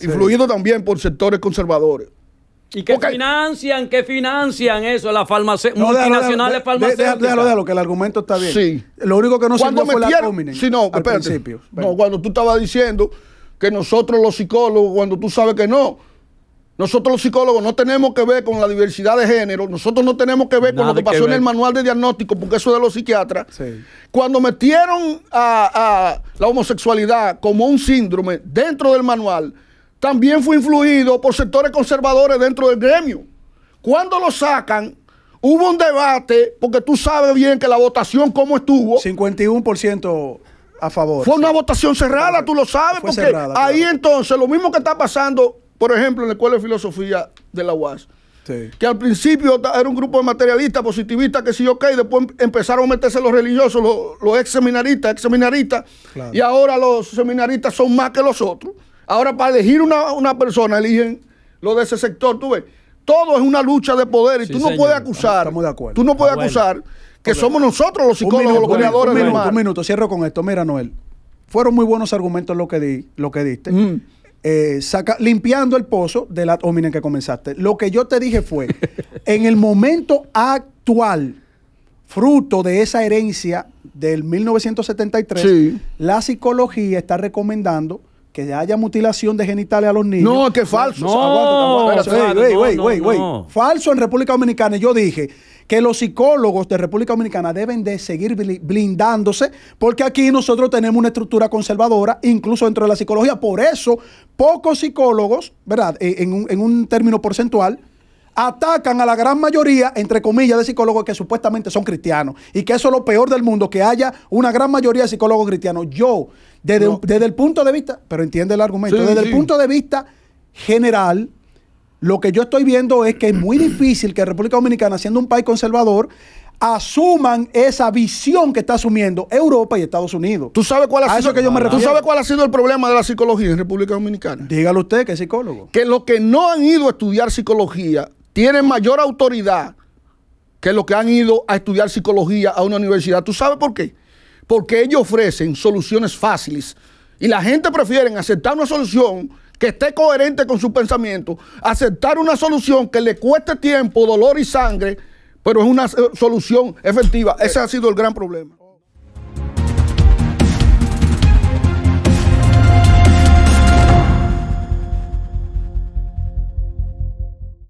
influido también por sectores conservadores. ¿Y qué financian? ¿Qué financian eso? Las farmace- No, multinacionales déjalo, déjalo, farmacéuticas. déjalo, déjalo, que el argumento está bien. Sí. Lo único que no cuando sirvió fue la metieron, sí, no, al espérate. principio. No, cuando tú estabas diciendo que nosotros los psicólogos, cuando tú sabes que no, nosotros los psicólogos no tenemos que ver con la diversidad de género, nosotros no tenemos que ver con lo que que pasó en el manual de diagnóstico, porque eso es de los psiquiatras. Sí. Cuando metieron a, a la homosexualidad como un síndrome dentro del manual, también fue influido por sectores conservadores dentro del gremio. Cuando lo sacan, hubo un debate, porque tú sabes bien que la votación cómo estuvo. 51% a favor. Fue una votación cerrada, tú lo sabes, porque cerrada, ahí claro. entonces lo mismo que está pasando, por ejemplo, en la Escuela de Filosofía de la UAS, Sí. que al principio era un grupo de materialistas, positivistas, que sí, ok, después em- empezaron a meterse los religiosos, los, los ex seminaristas, ex seminaristas, Claro. y ahora los seminaristas son más que los otros. Ahora para elegir una, una persona eligen lo de ese sector, tú ves. Todo es una lucha de poder y Sí, tú no señor. puedes acusar, Estamos de acuerdo. tú no puedes Bueno. acusar que somos nosotros los psicólogos, minuto, los creadores del un minuto, mal. un minuto, cierro con esto. Mira, Noel, fueron muy buenos argumentos lo que di, lo que diste. Mm. Eh, saca- limpiando el pozo de la hominen que comenzaste. Lo que yo te dije fue, en el momento actual, fruto de esa herencia del 1973, Sí. la psicología está recomendando que haya mutilación de genitales a los niños. No, es que falso. No. Falso en República Dominicana. Y Yo dije que los psicólogos de República Dominicana deben de seguir bli- blindándose porque aquí nosotros tenemos una estructura conservadora, incluso dentro de la psicología. Por eso, pocos psicólogos, ¿verdad? Eh, En un, en un término porcentual, atacan a la gran mayoría, entre comillas, de psicólogos que supuestamente son cristianos. Y que eso es lo peor del mundo, que haya una gran mayoría de psicólogos cristianos. Yo, desde, No. desde el punto de vista, pero entiende el argumento, Sí, desde sí. el punto de vista general, lo que yo estoy viendo es que es muy difícil que República Dominicana, siendo un país conservador, asuman esa visión que está asumiendo Europa y Estados Unidos. ¿Tú sabes cuál ha A sido, eso que yo me ¿Tú refiero. sabes cuál ha sido el problema de la psicología en República Dominicana? Dígalo usted, que es psicólogo. Que los que no han ido a estudiar psicología tienen mayor autoridad que los que han ido a estudiar psicología a una universidad. ¿Tú sabes por qué? Porque ellos ofrecen soluciones fáciles y la gente prefiere aceptar una solución que esté coherente con su pensamiento, aceptar una solución que le cueste tiempo, dolor y sangre, pero es una eh, solución efectiva. Ese ha sido el gran problema.